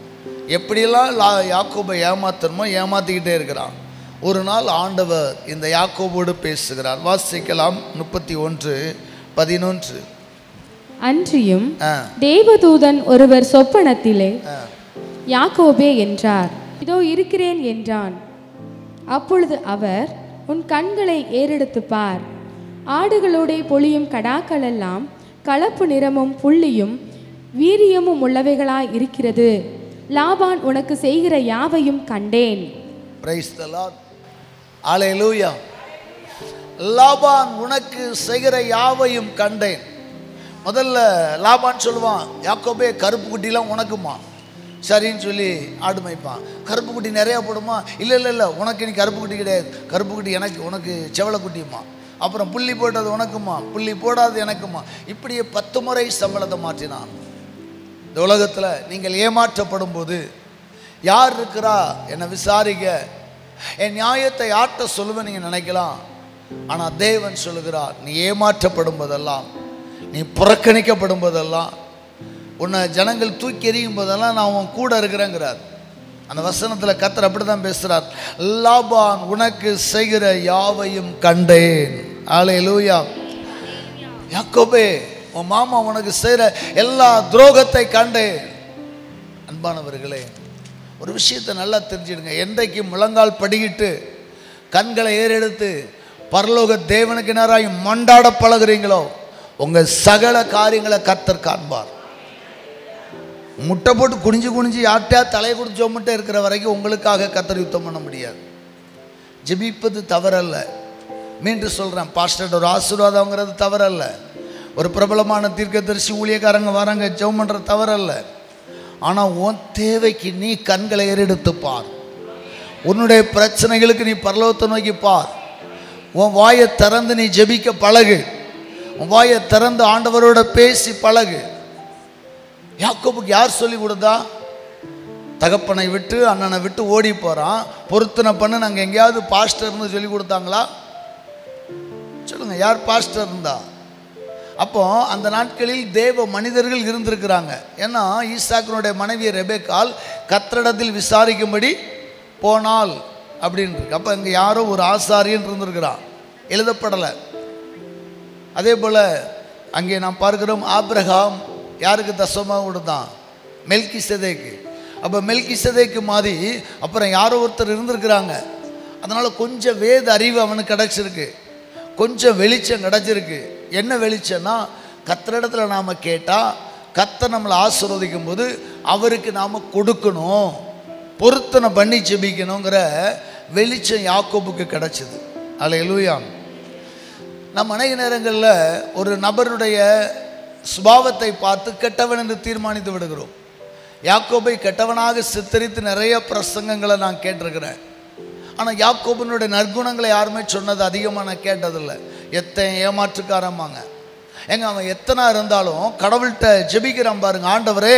எப்படியெல்லாம் லா யாக்கோபை ஏமாத்தணுமோ ஏமாற்றிக்கிட்டே இருக்கிறான். ஒரு நாள் ஆண்டவர் இந்த யாக்கோபோடு பேசுகிறார். வாசிக்கலாம் முப்பத்தி ஒன்று பதினொன்று. அன்றியும் தேவதூதன் ஒருவர் சொப்பனத்திலே யாக்கோபே என்றார். இதோ இருக்கிறேன் என்றான். அப்பொழுது அவர் உன் கண்களை ஏறெடுத்துப் பார். ஆடுகளோடே பொழியும் கடாக்கள் எல்லாம் கலப்பு நிறமும் புள்ளியும் வீரியமும் உள்ளவைகளாய் இருக்கிறது. லாபான் உனக்கு செய்கிற யாவையும் கண்டேன். பிரைஸ் த லாபான் உனக்கு செய்கிற யாவையும் கண்டேன். முதல்ல லாபான் சொல்லுவான் யாக்கோபே கருப்பு குட்டிலாம் உனக்குமா? சரின்னு சொல்லி ஆடு மேய்ப்பான். கருப்பு குட்டி நிறையா போடுமா? இல்லை இல்லை இல்லை உனக்கு நீ கருப்பு குட்டி கிடையாது. கருப்பு குட்டி எனக்கு உனக்கு செவலை குட்டியுமா அப்புறம் புள்ளி போட்டது உனக்குமா? புள்ளி போடாது எனக்குமா? இப்படியே பத்து முறை சம்பளத்தை மாற்றினான். இந்த உலகத்தில் நீங்கள் ஏமாற்றப்படும் போது யார் இருக்கிறா? என்னை விசாரிக்க. என் நியாயத்தை யார்கிட்ட சொல்லுவேன் நீங்கள் நினைக்கலாம். ஆனால் தேவன் சொல்லுகிறார் நீ ஏமாற்றப்படும் போதெல்லாம் நீ புறக்கணிக்கப்படும் போதெல்லாம் உன்னை ஜனங்கள் தூக்கி எறியும் போதெல்லாம் நான் உன் கூட இருக்கிறேங்கிறார். அந்த வசனத்தில் கத்தர் அப்படி தான் பேசுகிறார் லாபான் உனக்கு செய்கிற யாவையும் கண்டேன். ஆலே லூயா யாக்கோபே உன் மாமா உனக்கு செய்கிற எல்லா துரோகத்தை கண்டேன். அன்பானவர்களே ஒரு விஷயத்தை நல்லா தெரிஞ்சிடுங்க. என்றைக்கு முழங்கால் படிக்கிட்டு கண்களை ஏறெடுத்து பரலோக தேவனுக்கு நேராய் மண்டாட பழகுறீங்களோ உங்கள் சகல காரியங்களை கத்தர் காண்பார். முட்டை போட்டு குனிஞ்சு குனிஞ்சு யார்கிட்டயா தலையை கொடுத்து மட்டும் இருக்கிற வரைக்கும் உங்களுக்காக கத்தர் யுத்தம் பண்ண முடியாது. ஜெபிப்பது தவறல்ல. மீண்டும் சொல்கிறேன் பாஸ்டர் ஒரு ஆசீர்வாதங்கிறது தவறல்ல. ஒரு பிரபலமான தீர்க்கதரிசி ஊழியக்காரங்க வராங்க ஜெபம் பண்ணுறது தவறல்ல. ஆனால் உன் தேவைக்கு நீ கண்களை ஏறெடுத்து பார். உன்னுடைய பிரச்சனைகளுக்கு நீ பரலோகத்தை நோக்கி பார். உன் வாயை திறந்து நீ ஜெபிக்க பழகு. உன் வாயை திறந்து ஆண்டவரோட பேசி பழகு. யாக்கோபுக்கு யார் சொல்லி கொடுத்தா? தகப்பனை விட்டு அண்ணனை விட்டு ஓடி போகிறான் பொருத்தனை பண்ணு நாங்கள் எங்கேயாவது பாஸ்டர்னு சொல்லி கொடுத்தாங்களா? சொல்லுங்க யார் பாஸ்டர் இருந்தா? அப்போ அந்த நாட்களில் தேவ மனிதர்கள் இருந்திருக்கிறாங்க. ஏன்னா ஈசாக்கனுடைய மனைவி ரெபேக்கால் கத்திரடத்தில் விசாரிக்கும்படி போனால் அப்படின்னு இருக்கு அப்போ இங்கே யாரோ ஒரு ஆசாரியன் இருந்திருக்கிறான் எழுதப்படலை. அதே போல் அங்கே நாம் பார்க்கிறோம் ஆப்ரஹாம் யாருக்கு தசமாக கொடுத்தான் மெல்கி சதேக்கு அப்போ மெல்கி சதேக்கு மாதிரி அப்புறம் யாரோ ஒருத்தர் இருந்திருக்கிறாங்க. அதனால் கொஞ்சம் வேத அறிவு அவனுக்கு கிடச்சிருக்கு. கொஞ்சம் வெளிச்சம் கிடச்சிருக்கு. என்ன வெளிச்சம்னா கத்திரிடத்துல நாம் கேட்டால் கத்தை நம்மளை ஆசிர்வதிக்கும் போது அவருக்கு நாம் கொடுக்கணும். பொருத்தனை பண்ணி ஜெபிக்கணுங்கிற வெளிச்சம் யாக்கோபுக்கு கிடச்சிது. அல்ல நம்ம அநேக நேரங்களில் ஒரு நபருடைய சுபாவத்தை பார்த்து கெட்டவன் என்று தீர்மானித்து விடுகிறோம். யாக்கோபை கெட்டவனாக சித்தரித்து நிறைய பிரசங்கங்களை நான் கேட்டிருக்கிறேன். ஆனால் யாக்கோபனுடைய நற்குணங்களை யாருமே சொன்னது அதிகமாக நான் கேட்டதில்லை. எத்தனை ஏமாற்றுக்காரம்பாங்க எங்க அவன் எத்தனை இருந்தாலும் கடவுள்கிட்ட ஜெபிக்கிறான் பாருங்க ஆண்டவரே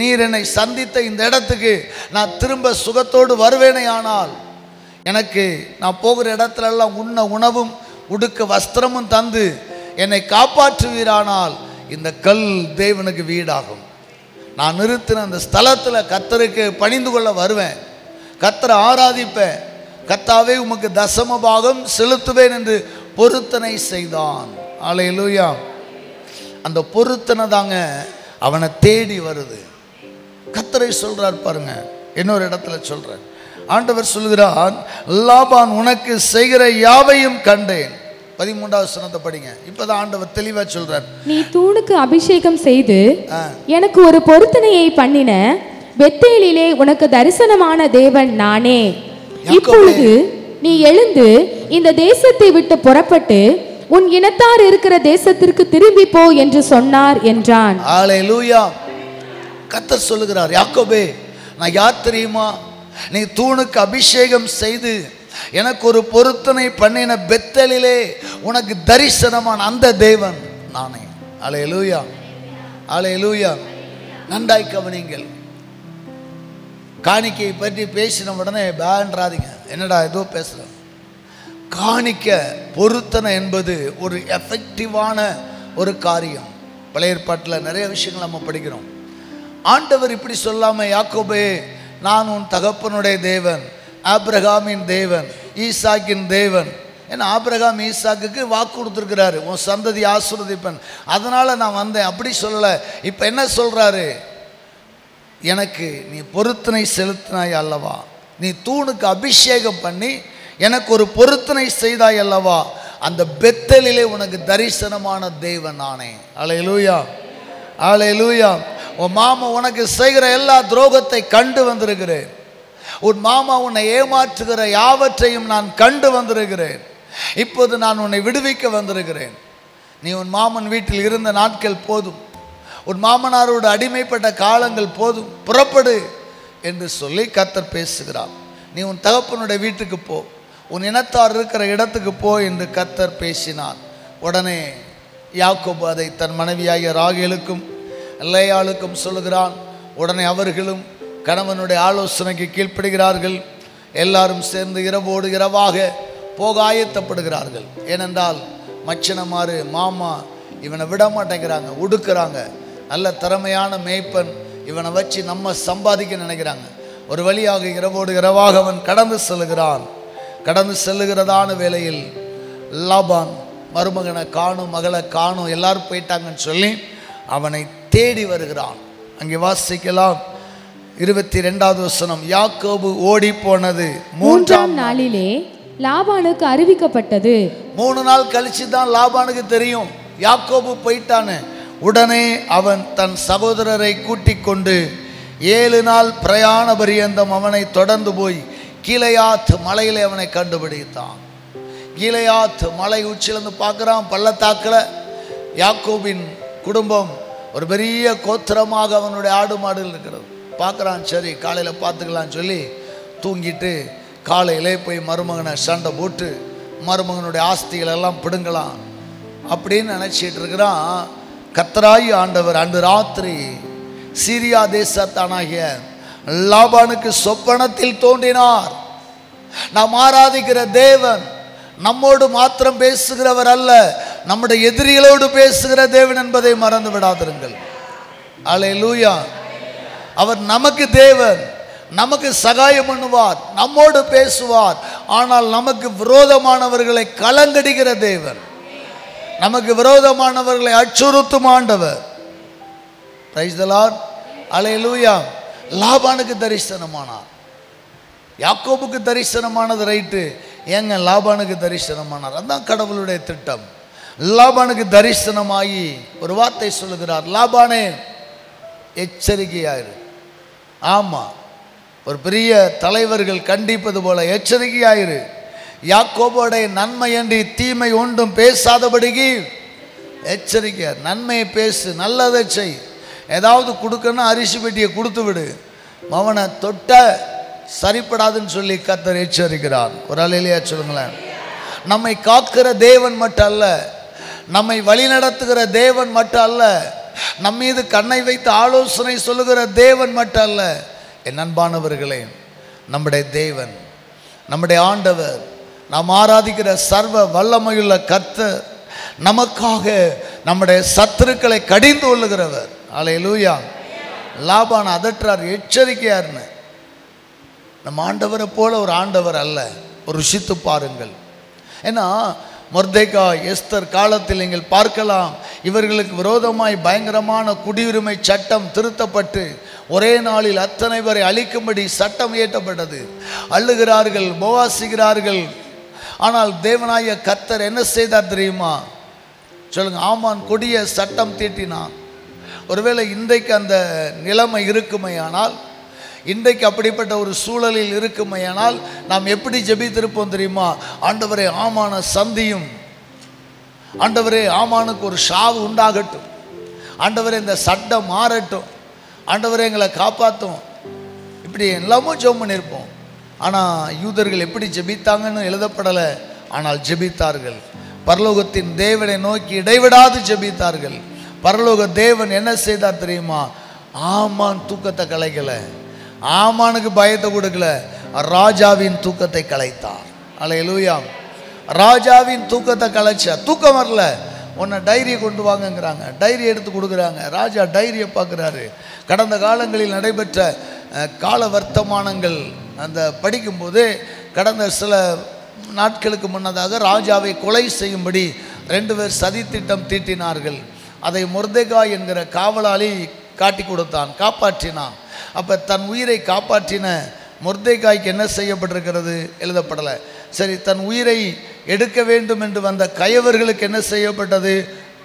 நீர் என்னை சந்தித்த இந்த இடத்துக்கு நான் திரும்ப சுகத்தோடு வருவேனே ஆனால் எனக்கு நான் போகிற இடத்துலலாம் உண்ண உணவும் உடுக்க வஸ்திரமும் தந்து என்னை காப்பாற்றுவீரானால் இந்த கல் தேவனுக்கு வீடாகும். நான் நிறுத்தின அந்த ஸ்தலத்தில் கத்தருக்கு பணிந்து கொள்ள வருவேன். கத்தரை ஆராதிப்பேன். கத்தாவே உமக்கு தசம பாகம் செலுத்துவேன் என்று பொருத்தனை செய்தான். ஆலையிலூயா அந்த பொருத்தனை தாங்க அவனை தேடி வருது. கத்தரை சொல்றார் பாருங்க. இன்னொரு இடத்துல சொல்கிறேன் ஆண்டவர் சொல்கிறார் லாபான் உனக்கு செய்கிற யாவையும் கண்டேன். பதிமூன்றாவது வசனத்தை படிங்க. இப்பதான் ஆண்டவர் தெளிவா சொல்றார். நீ தூணுக்கு அபிஷேகம் செய்து. எனக்கு ஒரு பொருத்தனையை பண்ணின பெத்தேலிலே உனக்கு தரிசனமான தேவன் நானே. இப்பொழுது நீ எழுந்து இந்த தேசத்தை விட்டு புறப்பட்டு உன் இனத்தார் இருக்கிற தேசத்திற்கு திரும்பி போ என்று சொன்னார் என்றான். ஆலை லூயா கத்தர் சொல்லுகிறார் யாக்கோபே நான் யார் தெரியுமா? நீ தூணுக்கு அபிஷேகம் செய்து எனக்கு ஒரு பொருத்தனை பண்ணின பெத்தலிலே உனக்கு தரிசனமான அந்த தேவன் நானே. அலே லூயா அலே லூயா நன்றாய் கவனிங்கள். காணிக்கை பற்றி பேசின உடனே பேன்றாதீங்க என்னடா ஏதோ பேசுகிறேன் காணிக்க பொருத்தனை என்பது ஒரு எஃபெக்டிவான ஒரு காரியம். பழைய ஏற்பாட்டில் நிறைய விஷயங்கள் நம்ம படிக்கிறோம். ஆண்டவர் இப்படி சொல்லாம யாக்கோபே நான் உன் தகப்பனுடைய தேவன். ஆப்ரஹாமின் தேவன் ஈசாக்கின் தேவன். ஏன்னா ஆபிரகாம் ஈசாக்குக்கு வாக்கு கொடுத்துருக்கிறாரு. உன் சந்ததி ஆசீர்வதிப்பன். அதனால் நான் வந்தேன். அப்படி சொல்லலை. இப்போ என்ன சொல்கிறாரு எனக்கு நீ பொருத்தனை செலுத்தினாய் அல்லவா? நீ தூணுக்கு அபிஷேகம் பண்ணி எனக்கு ஒரு பொருத்தனை செய்தாய் அல்லவா? அந்த பெத்தலிலே உனக்கு தரிசனமான தேவன் நானே. அலையலூயா அலையலூயா உன் மாமா உனக்கு செய்கிற எல்லா துரோகத்தை கண்டு வந்திருக்கிறேன். உன் மாமா உன்னை ஏமாற்றுகிற யாவற்றையும் நான் கண்டு வந்திருக்கிறேன். இப்போது நான் உன்னை விடுவிக்க வந்திருக்கிறேன். நீ உன் மாமன் வீட்டில் இருந்த நாட்கள் போதும். உன் மாமனாரோடு அடிமைப்பட்ட காலங்கள் போதும். புறப்படு என்று சொல்லி கத்தர் பேசுகிறார். நீ உன் தகப்பனுடைய வீட்டுக்கு போ. உன் இனத்தார் இருக்கிற இடத்துக்கு போ என்று கத்தர் பேசினார். உடனே யாக்கோபு அதை தன் மனைவியாகிய ராகேலுக்கும் லேயாளுக்கும் சொல்லுகிறான். உடனே அவர்களும் கணவனுடைய ஆலோசனைக்கு கீழ்ப்படுகிறார்கள். எல்லாரும் சேர்ந்து இரவோடு இரவாக போக ஆயத்தப்படுகிறார்கள். ஏனென்றால் மச்சனமாறு மாமா இவனை விட மாட்டேங்கிறாங்க ஒடுக்குறாங்க நல்ல திறமையான மேய்ப்பன் இவனை வச்சு நம்ம சம்பாதிக்க நினைக்கிறாங்க. ஒரு வழியாக இரவோடு இரவாக அவன் கடந்து செல்லுகிறான் கடந்து செல்லுகிறதான வேளையில் லாபான் மருமகனை காணும் மகளை காணும் எல்லாரும் போயிட்டாங்கன்னு சொல்லி அவனை தேடி வருகிறான். அங்கே வாசிக்கலாம். இருபத்தி ரெண்டாவது வசனம் யாக்கோபு ஓடி போனது மூன்றாம் நாளிலே லாபானுக்கு அறிவிக்கப்பட்டது. மூணு நாள் கழிச்சு தான் லாபானுக்கு தெரியும் யாக்கோபு போயிட்டான்னு உடனே அவன் தன் சகோதரரை கூட்டிக் கொண்டு ஏழு நாள் பிரயாண பரியந்தம் அவனை தொடர்ந்து போய் கீழையாத் மலையிலே அவனை கண்டுபிடித்தான். கீழையாத் மலை உச்சிலிருந்து பார்க்குறான் பள்ளத்தாக்கில். யாக்கோபின் குடும்பம் ஒரு பெரிய கோத்திரமாக அவனுடைய ஆடு மாடுகள் இருக்கிறது. பார்க்குறான் சரி காலையில் பார்த்துக்கலான்னு சொல்லி தூங்கிட்டு காலையிலே போய் மருமகனை சண்டை போட்டு மருமகனுடைய ஆஸ்திகளெல்லாம் பிடுங்கலாம் அப்படின்னு நினச்சிட்டு இருக்கிறான். கத்தராயி ஆண்டவர் அன்று ராத்திரி சீரியா தேசத்தானாகிய லாபானுக்கு சொப்பனத்தில் தோன்றினார். நாம் ஆராதிக்கிற தேவன் நம்மோடு மாத்திரம் பேசுகிறவர் அல்ல நம்முடைய எதிரிகளோடு பேசுகிற தேவன் என்பதை மறந்து விடாதிருங்கள். அலை லூயா அவர் நமக்கு தேவன் நமக்கு சகாயம் பண்ணுவார் நம்மோடு பேசுவார். ஆனால் நமக்கு விரோதமானவர்களை கலங்கடிக்கிற தேவன் நமக்கு விரோதமானவர்களை அச்சுறுத்தும் ஆண்டவர். பிரைஸ் அலை லூயா அலையலூயா லாபானுக்கு தரிசனமானார். யாக்கோபுக்கு தரிசனமானது ரைட்டு. ஏங்க லாபானுக்கு தரிசனமானார். அதான் கடவுளுடைய திட்டம். லாபானுக்கு தரிசனமாகி ஒரு வார்த்தை சொல்லுகிறார் லாபானே எச்சரிக்கையாயிரு. ஆமாம் ஒரு பெரிய தலைவர்கள் கண்டிப்பது போல எச்சரிக்கையாயிரு. யாக்கோபோடைய நன்மையன்றி தீமை ஒன்றும் பேசாதபடிக்கு எச்சரிக்கை நன்மையை பேசு நல்லதை செய். ஏதாவது கொடுக்கணும் அரிசி பெட்டியை கொடுத்து விடு. மவனை தொட்ட சரிப்படாதுன்னு சொல்லி கத்தர் எச்சரிக்கிறான் ஒரு அலையிலேயே சொல்லுங்களேன். நம்மை காக்கிற தேவன் மட்டும் அல்ல. நம்மை வழிநடத்துகிற தேவன் மட்டும் அல்ல. நம் மீது கண்ணை வைத்து ஆலோசனை சொல்லுகிற தேவன் மட்டும் அல்ல என் அன்பானவர்களே நம்முடைய தேவன் நம்முடைய ஆண்டவர் நாம் ஆராதிக்கிற சர்வ வல்லமையுள்ள கர்த்தர் நமக்காக நம்முடைய சத்துருக்களை கடிந்து கொள்ளுகிறவர். ஆலை லூயா லாபான் அதற்றார் எச்சரிக்கையார்னு. நம்ம ஆண்டவரை போல ஒரு ஆண்டவர் அல்ல. ஒரு ருசித்து பாருங்கள். ஏன்னா மொர்தேகா எஸ்தர் காலத்தில் நீங்கள் பார்க்கலாம் இவர்களுக்கு விரோதமாய் பயங்கரமான குடியுரிமை சட்டம் திருத்தப்பட்டு ஒரே நாளில் அத்தனை பேரை அழிக்கும்படி சட்டம் இயற்றப்பட்டது. அள்ளுகிறார்கள் உபவாசிக்கிறார்கள் ஆனால் தேவனாய கத்தர் என்ன செய்தார் தெரியுமா? சொல்லுங்க ஆமான் கொடிய சட்டம் தீட்டினான். ஒருவேளை இன்றைக்கு அந்த நிலைமை இருக்குமையானால் இன்றைக்கு அப்படிப்பட்ட ஒரு சூழலில் இருக்குமையானால் நாம் எப்படி ஜெபித்திருப்போம் தெரியுமா? ஆண்டவரே ஆமான சந்தியும். ஆண்டவரே ஆமானுக்கு ஒரு சாவு உண்டாகட்டும். ஆண்டவரே இந்த சட்டம் மாறட்டும். ஆண்டவரே எங்களை காப்பாற்றும் இப்படி எல்லாமும் ஜெபம் பண்ணியிருப்போம். ஆனால் யூதர்கள் எப்படி ஜெபித்தாங்கன்னு எழுதப்படலை. ஆனால் ஜெபித்தார்கள். பரலோகத்தின் தேவனை நோக்கி இடைவிடாது ஜெபித்தார்கள். பரலோக தேவன் என்ன செய்தார் தெரியுமா? ஆமான் தூக்கத்தை கலைக்கலை. ஆமானுக்கு பயத்தை கொடுக்கல. ராஜாவின் தூக்கத்தை கலைத்தார். அலையலூயா ராஜாவின் தூக்கத்தை கலைச்சா தூக்கம் வரல. உன்னை டைரியை கொண்டு வாங்கங்கிறாங்க. டைரி எடுத்து கொடுக்குறாங்க. ராஜா டைரியை பார்க்குறாரு. கடந்த காலங்களில் நடைபெற்ற கால வர்த்தமானங்கள் அந்த படிக்கும்போது கடந்த சில நாட்களுக்கு முன்னதாக ராஜாவை கொலை செய்யும்படி ரெண்டு பேர் சதித்திட்டம் தீட்டினார்கள். அதை முர்தேகா என்கிற காவலாளி காட்டி கொடுத்தான் காப்பாற்றினான். அப்போ தன் உயிரை காப்பாற்றின முர்தைக்காய்க்கு என்ன செய்யப்பட்டிருக்கிறது? எழுதப்படலை. சரி தன் உயிரை எடுக்க வேண்டும் என்று வந்த கயவர்களுக்கு என்ன செய்யப்பட்டது?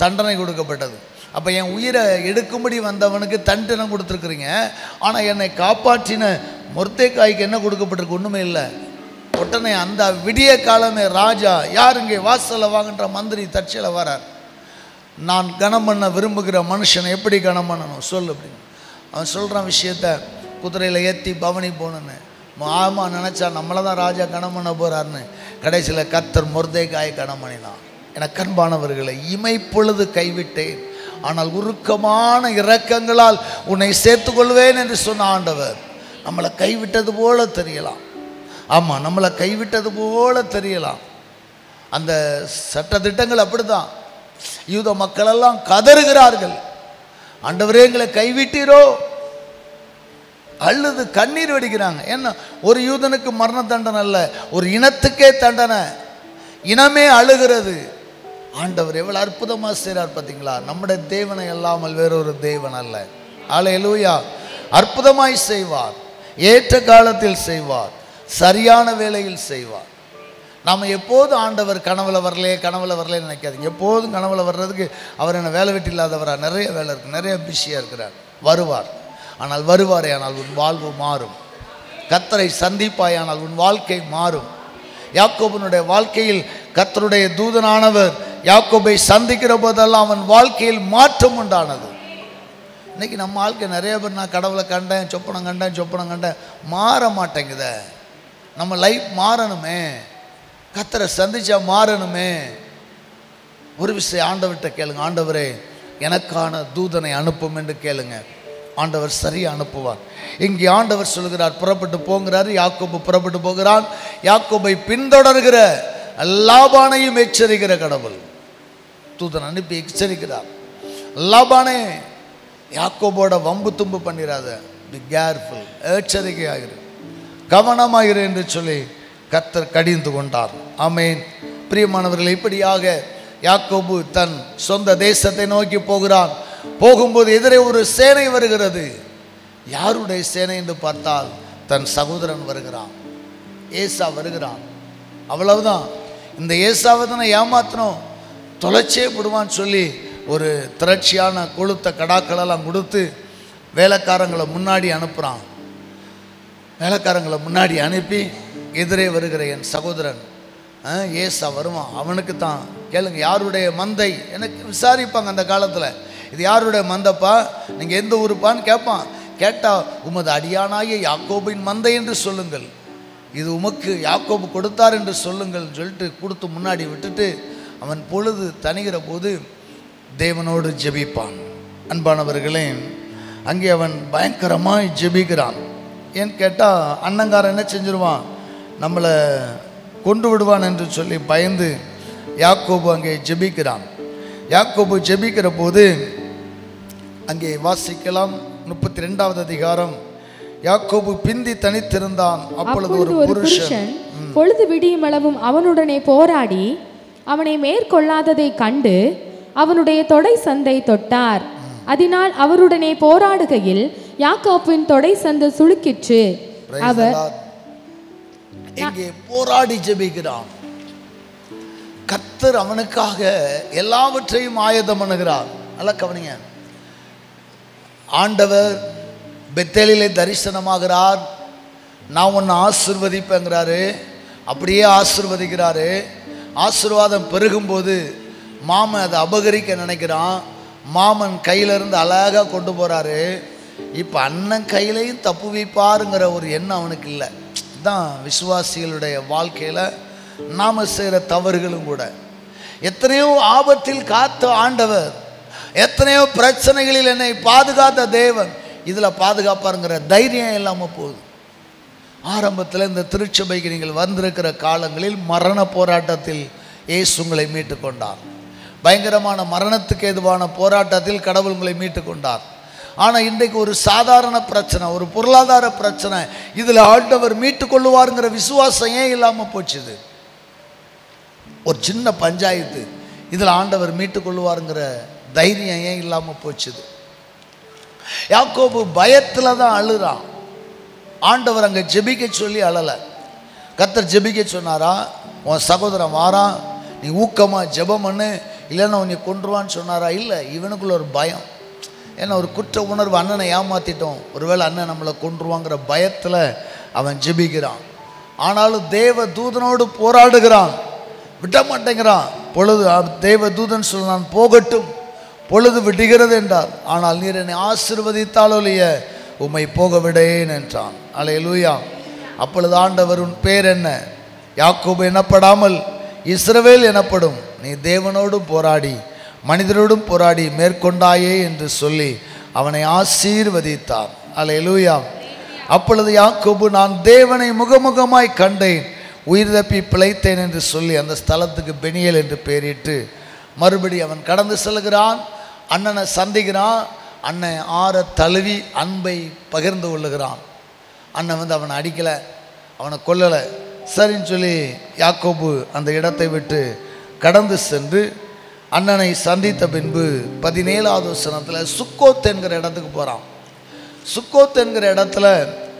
தண்டனை கொடுக்கப்பட்டது. அப்போ என் உயிரை எடுக்கும்படி வந்தவனுக்கு தண்டனை கொடுத்துருக்குறீங்க. ஆனால் என்னை காப்பாற்றின முர்தேகாய்க்கு என்ன கொடுக்கப்பட்டிருக்கு? ஒன்றுமே இல்லை. உடனே அந்த விடிய காலமே ராஜா யார் இங்கே வாசலில் வாங்குன்ற மந்திரி தற்செயல வரார். நான் கனம் பண்ண விரும்புகிற மனுஷனை எப்படி கனம் பண்ணணும்? சொல் அப்படின்னு அவன் சொல்கிறான் விஷயத்த குதிரையில் ஏற்றி பவனி போகணுன்னு ஆமாம் நினச்சா நம்மளை தான் ராஜா கனம் பண்ண போகிறாருன்னு கடைசியில் கத்தர் முர்தேகாயை கனம் பண்ணினான். என கண்பானவர்களை இமைப்பொழுது கைவிட்டேன். ஆனால் உருக்கமான இரக்கங்களால் உன்னை சேர்த்து கொள்வேன் என்று சொன்ன ஆண்டவர். நம்மளை கைவிட்டது போல தெரியலாம். ஆமாம் நம்மளை கைவிட்டது போல தெரியலாம். அந்த சட்டத்திட்டங்கள் அப்படிதான் யூத மக்களெல்லாம் கதறுகிறார்கள். ஆண்டவரே எங்களை கைவிட்டீரோ? அழுது கண்ணீர் வெடிக்கிறாங்க. என்ன? ஒரு யூதனுக்கு மரண தண்டனை அல்ல ஒரு இனத்துக்கே தண்டனை. இனமே அழுகிறது. ஆண்டவர் எவ்வளவு அற்புதமாக செய்கிறார் பார்த்தீங்களா நம்முடைய தேவனை அல்லாமல் வேறொரு தேவன் அல்ல. ஆலை அற்புதமாய் செய்வார். ஏற்ற காலத்தில் செய்வார். சரியான வேளையில் செய்வார். நாம் எப்போதும் ஆண்டவர் கனவுல வரலையே கனவுல வரலையே நினைக்காதீங்க. எப்போதும் கனவுல வர்றதுக்கு அவர் என்ன வேலை வெட்டி இல்லாதவரா? நிறைய வேலை இருக்கு நிறைய பிஸியாக இருக்கிறார். வருவார். ஆனால் வருவாரே ஆனால் உன் வாழ்வு மாறும். கத்தரை சந்திப்பாயானால் உன் வாழ்க்கை மாறும். யாக்கோபனுடைய வாழ்க்கையில் கத்தருடைய தூதனானவர் யாக்கோபை சந்திக்கிற போதெல்லாம் அவன் வாழ்க்கையில் மாற்றம் உண்டானது. இன்னைக்கு நம்ம வாழ்க்கை நிறைய பேர் நான் கடவுளை கண்டேன் சொப்பனம் கண்டேன் சொப்பனம் கண்டேன். மாற மாட்டேங்குத. நம்ம லைஃப் மாறணுமே. கத்தரை சந்திச்சா மாறணுமே. ஒரு விஷயம் ஆண்டவர்கிட்ட கேளுங்க. ஆண்டவரே எனக்கான தூதனை அனுப்பும் என்று கேளுங்க. ஆண்டவர் சரியாக அனுப்புவார். இங்கே ஆண்டவர் சொல்கிறார் புறப்பட்டு போங்கிறார் யாக்கோபு புறப்பட்டு போகிறான். யாக்கோபை பின்தொடர்கிற லாபானையும் எச்சரிக்கிற கடவுள். தூதன் அனுப்பி எச்சரிக்கிறார். லாபானே யாக்கோபோட வம்பு தும்பு பண்ணிடாத பி கேர்ஃபுல் எச்சரிக்கையாகிரு கவனமாகிரு என்று சொல்லி கத்தர் கடிந்து கொண்டார். ஆமேன். பிரியமானவர்கள் இப்படியாக யாக்கோபு தன் சொந்த தேசத்தை நோக்கி போகிறான். போகும்போது எதிரே ஒரு சேனை வருகிறது. யாருடைய சேனை என்று பார்த்தால் தன் சகோதரன் வருகிறான். ஏசா வருகிறான். அவ்வளவுதான். இந்த ஏசாவை தானே ஏமாத்தணும் தொலைச்சே விடுவான்னு சொல்லி ஒரு திரட்சியான கொளுத்த கடாக்களெல்லாம் கொடுத்து வேலைக்காரங்களை முன்னாடி அனுப்புகிறான் வேலைக்காரங்களை முன்னாடி அனுப்பி எதிரே வருகிற என் சகோதரன் ஆ, ஏசா வருவான். அவனுக்கு தான் கேளுங்க யாருடைய மந்தை? எனக்கு விசாரிப்பாங்க அந்த காலத்தில். இது யாருடைய மந்தப்பா? நீங்கள் எந்த ஊருப்பான்னு கேட்பான் கேட்டால் உமது அடியானாய யாக்கோபின் மந்தை என்று சொல்லுங்கள். இது உமக்கு யாக்கோபு கொடுத்தார் என்று சொல்லுங்கள் சொல்லிட்டு கொடுத்து முன்னாடி விட்டுட்டு அவன் பொழுது தணிகிற போது தேவனோடு ஜெபிப்பான். அன்பானவர்களே அங்கே அவன் பயங்கரமாய் ஜெபிக்கிறான். ஏன்னு கேட்டால் அண்ணங்காரன் என்ன செஞ்சிருவான்? நம்மளை கொண்டு விடுவான் என்று சொல்லி பயந்து யாக்கோபு அங்கே ஜெபிக்கிறான். யாக்கோபு ஜெபிக்கிற போது அங்கே வாசிக்கலாம். முப்பத்தி ரெண்டாவது அதிகாரம். யாக்கோபு பிந்தி தனித்திருந்தான். அப்பொழுது ஒரு புருஷன் பொழுது விடியும் அளவும் அவனுடனே போராடி அவனை மேற்கொள்ளாததை கண்டு அவனுடைய தொடை சந்தை தொட்டார். அதனால் அவருடனே போராடுகையில் யாக்கோப்பின் தொடை சந்து சுளுக்கிற்று. அவர். இங்கே போராடி ஜெபிக்கிறான். கத்தர் அவனுக்காக எல்லாவற்றையும் ஆயத்தம் பண்ணுகிறார். நல்லா கவனிங்க. ஆண்டவர் பெத்தேலிலே தரிசனமாகிறார். நான் ஒன்று ஆசிர்வதிப்பேங்கிறாரு. அப்படியே ஆசிர்வதிக்கிறாரு. ஆசீர்வாதம் பெருகும்போது மாமன் அதை அபகரிக்க நினைக்கிறான். மாமன் கையிலிருந்து அழகாக கொண்டு போகிறாரு இப்போ அண்ணன் கையிலையும் தப்பு வைப்பாருங்கிற ஒரு எண்ணம் அவனுக்கு இல்லை. தான் விசுவாசிகளுடைய வாழ்க்கையில் நாம் செய்கிற தவறுகளும் கூட. எத்தனையோ ஆபத்தில் காத்த ஆண்டவர் எத்தனையோ பிரச்சனைகளில் என்னை பாதுகாத்த தேவன் இதில் பாதுகாப்பாருங்கிற தைரியம் இல்லாமல் போகுது. ஆரம்பத்தில் இந்த திருச்சபைக்கு நீங்கள் வந்திருக்கிற காலங்களில் மரண போராட்டத்தில் இயேசுங்களை உங்களை மீட்டு கொண்டார். பயங்கரமான மரணத்துக்கு எதுவான போராட்டத்தில் கடவுள் உங்களை மீட்டு கொண்டார். ஆனால் இன்றைக்கு ஒரு சாதாரண பிரச்சனை ஒரு பொருளாதார பிரச்சனை. இதில் ஆண்டவர் மீட்டு கொள்ளுவாருங்கிற விசுவாசம் ஏன் இல்லாமல் போச்சுது? ஒரு சின்ன பஞ்சாயத்து. இதில் ஆண்டவர் மீட்டு கொள்ளுவாருங்கிற தைரியம் ஏன் இல்லாமல் போச்சுது? யாக்கோபு பயத்தில் தான் அழுறான். ஆண்டவர் அங்கே ஜெபிக்க சொல்லி அழலை. கத்தர் ஜெபிக்க சொன்னாரா? உன் சகோதரன் வாரான். நீ ஊக்கமாக ஜெபம் பண்ணு. இல்லைன்னா உன்னை கொன்றுவான்னு சொன்னாரா? இல்லை இவனுக்குள்ள ஒரு பயம். ஏன்னா ஒரு குற்ற உணர்வு அண்ணனை ஏமாத்திட்டோம். ஒருவேளை அண்ணன் நம்மளை கொன்றுவாங்கிற பயத்தில் அவன் ஜெபிக்கிறான். ஆனாலும் தேவ தூதனோடு போராடுகிறான். விட மாட்டேங்கிறான் பொழுது தேவ தூதன் சொன்னான் போகட்டும். பொழுது விடுகிறது என்றார். ஆனால் நீர் என்னை ஆசிர்வதித்தாலொழிய உம்மை போக விடேன் என்றான். அலையலூயா. அப்பொழுது ஆண்டவர் உன் பேர் என்ன? யாக்கோபு எனப்படாமல் இஸ்ரவேல் எனப்படும். நீ தேவனோடும் போராடி மனிதரோடும் போராடி மேற்கொண்டாயே என்று சொல்லி அவனை ஆசீர்வதித்தார் அலையலூயா அப்பொழுது யாக்கோபு நான் தேவனை முகமுகமாய் கண்டேன் உயிர் தப்பி பிழைத்தேன் என்று சொல்லி அந்த ஸ்தலத்துக்கு பெனியல் என்று பெயரிட்டு மறுபடி அவன் கடந்து செல்கிறான். அண்ணனை சந்திக்கிறான். அண்ணன் ஆற தழுவி அன்பை பகிர்ந்து கொள்ளுகிறான். அண்ணன் வந்து அவனை அடிக்கலை அவனை கொல்லலை. சரின்னு சொல்லி யாக்கோபு அந்த இடத்தை விட்டு கடந்து சென்று அண்ணனை சந்தித்த பின்பு பதினேழாவது வசனத்தில் சுக்கோத் என்கிற இடத்துக்கு போகிறான் சுக்கோத் என்கிற இடத்துல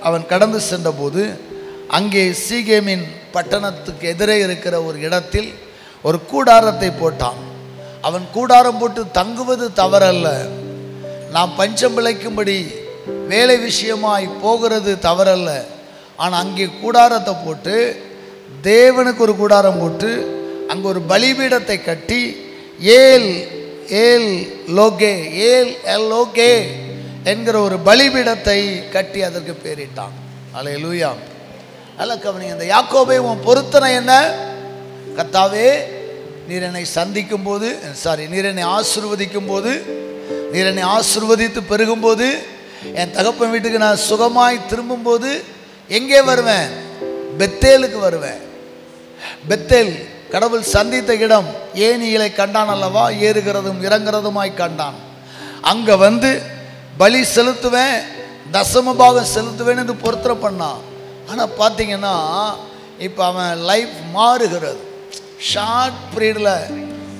அவன் கடந்து சென்றபோது அங்கே சீகேமின் பட்டணத்துக்கு எதிரே இருக்கிற ஒரு இடத்தில் ஒரு கூடாரத்தை போட்டான். அவன் கூடாரம் போட்டு தங்குவது தவறல்ல. நாம் பஞ்சம் பிழைக்கும்படி வேலை விஷயமாய் போகிறது தவறல்ல. ஆனால் அங்கே கூடாரத்தை போட்டு தேவனுக்கு ஒரு கூடாரம் போட்டு அங்கே ஒரு பலிபீடத்தை கட்டி ஏல் ஏல் லோகே ஏல் எல் லோகே என்கிற ஒரு பலிபீடத்தை கட்டி அதற்கு பேரிட்டான். அலை லூயா அல்ல கவனிங்க அந்த யாக்கோபை உன் பொருத்தனை என்ன? கத்தாவே நீர் என்னை சந்திக்கும் போது சாரி நீர் என்னை ஆசிர்வதிக்கும் போது நீர் என்னை ஆசிர்வதித்து பெருகும்போது என் தகப்பன் வீட்டுக்கு நான் சுகமாய் திரும்பும்போது எங்கே வருவேன்? பெத்தேலுக்கு வருவேன். பெத்தேல் கடவுள் சந்தித்த இடம் ஏனிகளை கண்டான் அல்லவா? ஏறுகிறதும் இறங்குறதுமாய் கண்டான். அங்கே வந்து பலி செலுத்துவேன் தசம பாகம் செலுத்துவேன் என்று பொருத்தனை பண்ணான். ஆனால் பார்த்தீங்கன்னா இப்போ அவன் லைஃப் மாறுகிறது. ஷார்ட் பீரியடில்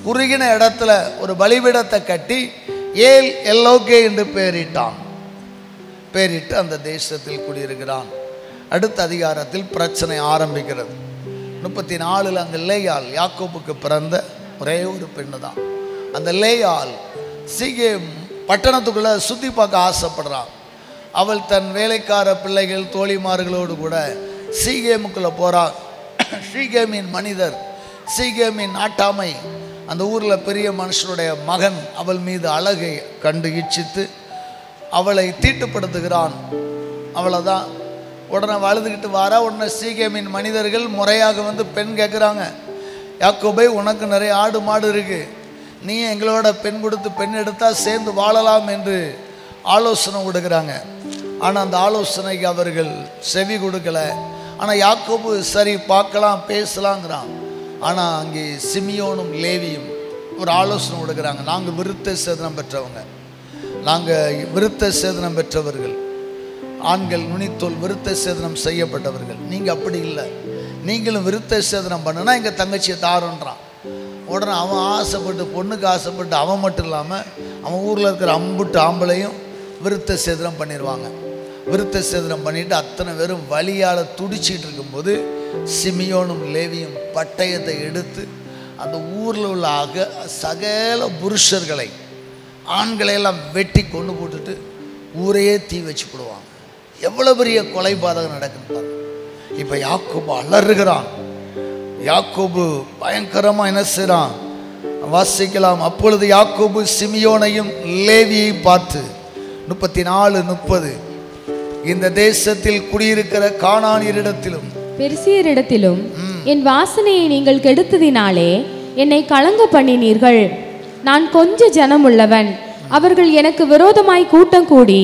குறுகின இடத்துல ஒரு பலிபீடத்தை கட்டி ஏல் எல்லோகே என்று பெயரிட்டான் பேரிட்டு அந்த தேசத்தில் குடியிருக்கிறான். அடுத்த அதிகாரத்தில் பிரச்சனை ஆரம்பிக்கிறது. முப்பத்தி நாலில் அங்கே லேயால் யாக்கோப்புக்கு பிறந்த ஒரே ஒரு பெண்ணு தான் அந்த லேயால் சீகே பட்டணத்துக்குள்ளே சுற்றி பார்க்க ஆசைப்படுறான். அவள் தன் வேலைக்கார பிள்ளைகள் தோழிமார்களோடு கூட சீகேமுக்குள்ளே போகிறாள் சீகேமின் மனிதர் சீகேமின் நாட்டாமை அந்த ஊரில் பெரிய மனுஷனுடைய மகன் அவள் மீது அழகை கண்டு இச்சித்து அவளை தீட்டுப்படுத்துகிறான். அவ்வளோதான் உடனே வழுதுகிட்டு வாரா. உடனே சீகேமின் மனிதர்கள் முறையாக வந்து பெண் கேட்குறாங்க யாக்கோபை உனக்கு நிறைய ஆடு மாடு இருக்குது நீ எங்களோட பெண் கொடுத்து பெண் எடுத்தால் சேர்ந்து வாழலாம் என்று ஆலோசனை கொடுக்குறாங்க. ஆனால் அந்த ஆலோசனைக்கு அவர்கள் செவி கொடுக்கல. ஆனால் யாக்கோபு சரி பார்க்கலாம் பேசலாங்கிறான். ஆனால் அங்கே சிமியோனும் லேவியும் ஒரு ஆலோசனை கொடுக்குறாங்க. நாங்கள் விருத்த சேதனம் பெற்றவங்க. நாங்கள் விருத்த சேதனம் பெற்றவர்கள். ஆண்கள் நுனித்தோல் விருத்த சேதனம் செய்யப்பட்டவர்கள். நீங்கள் அப்படி இல்லை. நீங்களும் விருத்த சேதனம் பண்ணுனா எங்கள் தங்கச்சியை தாருன்றான். உடனே அவன் ஆசைப்பட்டு பொண்ணுக்கு ஆசைப்பட்டு அவன் மட்டும் இல்லாமல் அவன் ஊரில் இருக்கிற அம்புட்டு ஆம்பளையும் விருத்த சேதனம் பண்ணிடுவாங்க விருத்த சேதனம் பண்ணிட்டு அத்தனை பேரும் வழியால் துடிச்சிட்டு இருக்கும்போது சிமியோனும் லேவியும் பட்டயத்தை எடுத்து அந்த ஊரில் உள்ள அக சகல புருஷர்களை ஆண்களையெல்லாம் வெட்டி கொண்டு போட்டுட்டு ஊரையே தீ வச்சு போடுவாங்க. எவ்வளோ பெரிய கொலைபாதகம் பாருங்க. இப்போ யாக்கோபு அலறுகிறான். யாக்கோபு பயங்கரமாக என்ன செய்கிறான் வாசிக்கலாம். அப்பொழுது யாக்கோபு சிமியோனையும் லேவியை பார்த்து முப்பத்தி நாலு முப்பது. இந்த தேசத்தில் குடியிருக்கிற காணானியரிடத்திலும் பெருசியரிடத்திலும் என் வாசனையை நீங்கள் கெடுத்ததினாலே என்னை கலங்க பண்ணினீர்கள். நான் கொஞ்ச ஜனமுள்ளவன். அவர்கள் எனக்கு விரோதமாய் கூட்டம் கூடி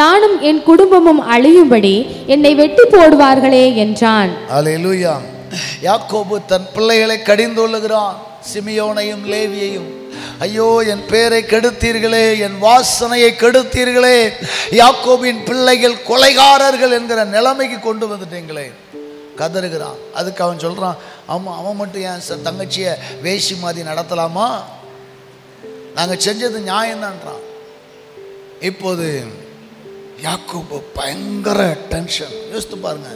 நானும் என் குடும்பமும் அழியும்படி என்னை வெட்டி போடுவார்களே என்றான். அல்லேலூயா யாக்கோபு தன் பிள்ளைகளை கடிந்துள்ளுகிறான் சிமியோனையும் லேவியையும். ஐயோ என் பேரை கெடுத்தீர்களே என் வாசனையை கெடுத்தீர்களே. யாக்கோபின் பிள்ளைகள் கொலைகாரர்கள் என்கிற நிலைமைக்கு கொண்டு வந்துட்டீங்களே. கதறுகிறான். அதுக்கு அவன் சொல்கிறான் ஆமாம் அவன் மட்டும் ஏன் தங்கச்சியை வேசி மாதிரி நடத்தலாமா? நாங்கள் செஞ்சது நியாயம்தான்றான். இப்போது யாக்கோபு பயங்கர டென்ஷன் யோசித்து பாருங்க.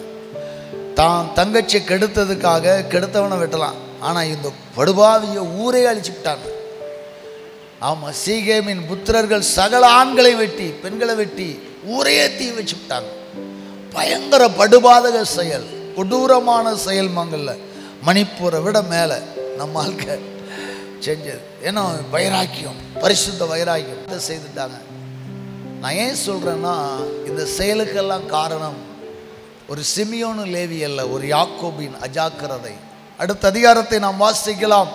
தான் தங்கச்சியை கெடுத்ததுக்காக கெடுத்தவனை வெட்டலாம். ஆனால் இந்த படுபாவிய ஊரே அழிச்சு விட்டாங்க. ஆமாம் சீகேமின் புத்திரர்கள் சகல ஆண்களை வெட்டி பெண்களை வெட்டி ஊரையே தீ வச்சு விட்டாங்க. பயங்கர படுபாதக செயல் கொடூரமான செயல் மங்கல்ல மணிப்பூரை விட மேலே நம்ம ஆள்க செஞ்சது. ஏன்னா வைராக்கியம் பரிசுத்த வைராக்கியம். இதை செய்துட்டாங்க. நான் ஏன் சொல்கிறேன்னா இந்த செயலுக்கெல்லாம் காரணம் ஒரு சிமியோனு லேவி அல்ல ஒரு யாக்கோபின் அஜாக்கிரதை. அடுத்த அதிகாரத்தை நாம் வாசிக்கலாம்.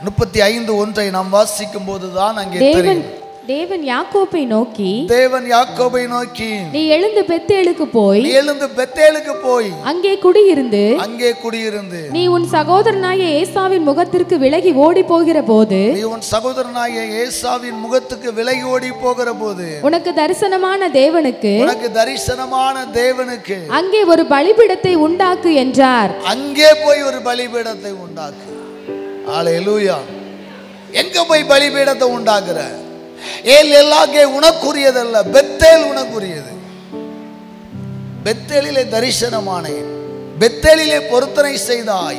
முப்பத்தி ஐந்து ஒன்றை நாம் வாசிக்கும் போதுதான் அங்கே தெரியும். தேவன் யாக்கோப்பை நோக்கி தேவன் யாக்கோபை நோக்கி நீ எழுந்து பெத்தேலுக்கு போய் நீ எழுந்து பெத்தேலுக்கு போய் அங்கே குடியிருந்து அங்கே குடியிருந்து நீ உன் சகோதரனாய ஏசாவின் முகத்திற்கு விலகி ஓடி போகிற போது நீ உன் சகோதரனாகிய ஏசாவின் முகத்துக்கு விலகி ஓடி போகிற போது உனக்கு தரிசனமான தேவனுக்கு உனக்கு தரிசனமான தேவனுக்கு அங்கே ஒரு பலிபீடத்தை உண்டாக்கு என்றார். அங்கே போய் ஒரு பலிபீடத்தை உண்டாக்கு. ஆலையிலூயா எங்க போய் பலிபீடத்தை உண்டாக்குற? ஏல் எல்லாங்கே உனக்குரியதல்ல. பெத்தேல் உனக்குரியது. பெத்தேலிலே தரிசனமானேன். பெத்தேலிலே பொருத்தனை செய்தாய்.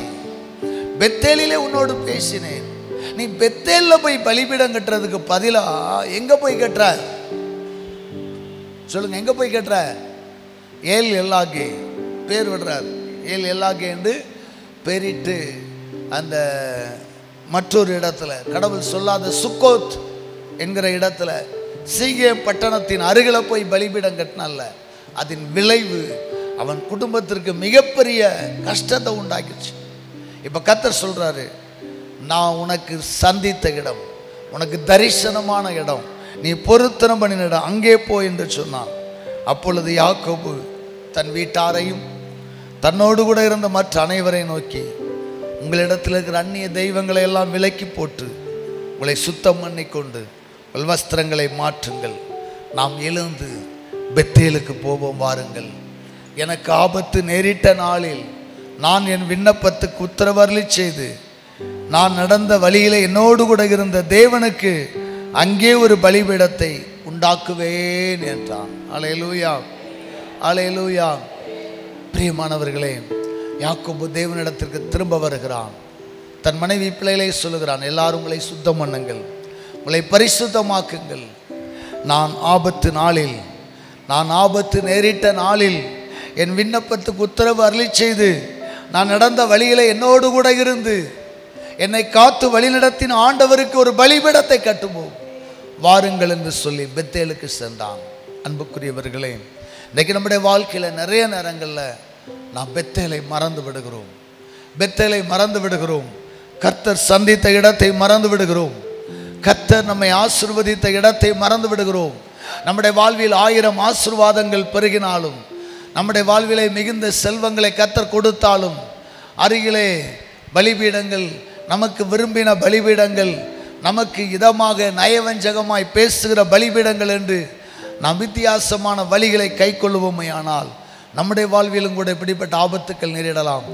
பெத்தேலிலே உன்னோடு பேசினேன். நீ பெத்தேல்ல போய் பலிபீடம் கட்டுறதுக்கு பதிலா எங்க போய் கட்டுற? சொல்லுங்க எங்க போய் கட்டுற? ஏல் எல்லாகே பேர் விடுறார். ஏல் எல்லாகேண்டு பேரிட்டு அந்த மற்றொரு இடத்துல. கடவுள் சொல்லாத சுக்கோத் என்கிற இடத்துல சீகே பட்டணத்தின் அருகில் போய் பலிபீடம் கட்டினால அதன் விளைவு அவன் குடும்பத்திற்கு மிகப்பெரிய கஷ்டத்தை உண்டாக்கிடுச்சு. இப்போ கத்தர் சொல்கிறாரு நான் உனக்கு சந்தித்த இடம் உனக்கு தரிசனமான இடம் நீ பொருத்தனம் பண்ணின இடம் அங்கே போ என்று சொன்னான். அப்பொழுது யாக்கோபு தன் வீட்டாரையும் தன்னோடு கூட இருந்த மற்ற அனைவரையும் நோக்கி உங்களிடத்தில் இருக்கிற அந்நிய தெய்வங்களை எல்லாம் விலக்கி போட்டு உங்களை சுத்தம் பண்ணிக்கொண்டு கொண்டு வஸ்திரங்களை மாற்றுங்கள். நாம் எழுந்து பெத்தேலுக்கு போவோம் வாருங்கள். எனக்கு ஆபத்து நேரிட்ட நாளில் நான் என் விண்ணப்பத்துக்கு உத்தரவரளி செய்து நான் நடந்த வழியிலே என்னோடு கூட இருந்த தேவனுக்கு அங்கே ஒரு பலிபீடத்தை உண்டாக்குவேன் என்றான். அலையலூயா அலையலூயா பிரியமானவர்களே யாக்கோபு தேவனிடத்திற்கு திரும்ப வருகிறான். தன் மனைவி பிள்ளைகளை சொல்லுகிறான் எல்லாரும் உங்களை சுத்தம் பண்ணுங்கள். உங்களை பரிசுத்தமாக்குங்கள். நான் ஆபத்து நாளில் நான் ஆபத்து நேரிட்ட நாளில் என் விண்ணப்பத்துக்கு உத்தரவு அருளி செய்து நான் நடந்த வழியில் என்னோடு கூட இருந்து என்னை காத்து வழிநடத்தின ஆண்டவருக்கு ஒரு பலிபீடத்தை கட்டுவோம். வாருங்கள் என்று சொல்லி பெத்தேலுக்கு சென்றான். அன்புக்குரியவர்களே இன்றைக்கு நம்முடைய வாழ்க்கையில் நிறைய நேரங்களில் நாம் பெத்தேலை மறந்து விடுகிறோம். பெத்தேலை மறந்து விடுகிறோம். கர்த்தர் சந்தித்த இடத்தை மறந்து விடுகிறோம். கத்தர் நம்மை ஆசிர்வதித்த இடத்தை மறந்து விடுகிறோம். நம்முடைய வாழ்வில் ஆயிரம் ஆசிர்வாதங்கள் பெருகினாலும் நம்முடைய வாழ்விலே மிகுந்த செல்வங்களை கத்தர் கொடுத்தாலும் அருகிலே பலிபீடங்கள் நமக்கு விரும்பின பலிபீடங்கள் நமக்கு இதமாக நயவஞ்சகமாய் பேசுகிற பலிபீடங்கள் என்று நாம் வித்தியாசமான வழிகளை கை கொள்ளுவோமையானால் நம்முடைய வாழ்விலும் கூட இப்படிப்பட்ட ஆபத்துக்கள் நேரிடலாம்.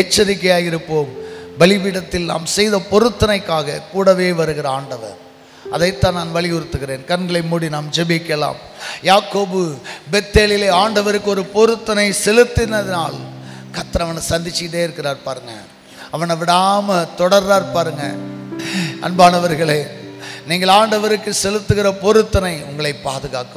எச்சரிக்கையாக இருப்போம் பலிபீடத்தில் நாம் செய்த பொருத்தனைக்காக கூடவே வருகிற ஆண்டவர். அதைத்தான் நான் வலியுறுத்துகிறேன். கண்களை மூடி நாம் ஜெபிக்கலாம். யாக்கோபு பெத்தேலிலே ஆண்டவருக்கு ஒரு பொருத்தனை செலுத்தினதினால் கத்திரவனை சந்திச்சுக்கிட்டே இருக்கிறார் பாருங்க. அவனை விடாம தொடர்றார் பாருங்க. அன்பானவர்களே நீங்கள் ஆண்டவருக்கு செலுத்துகிற பொருத்தனை உங்களை பாதுகாக்கும்.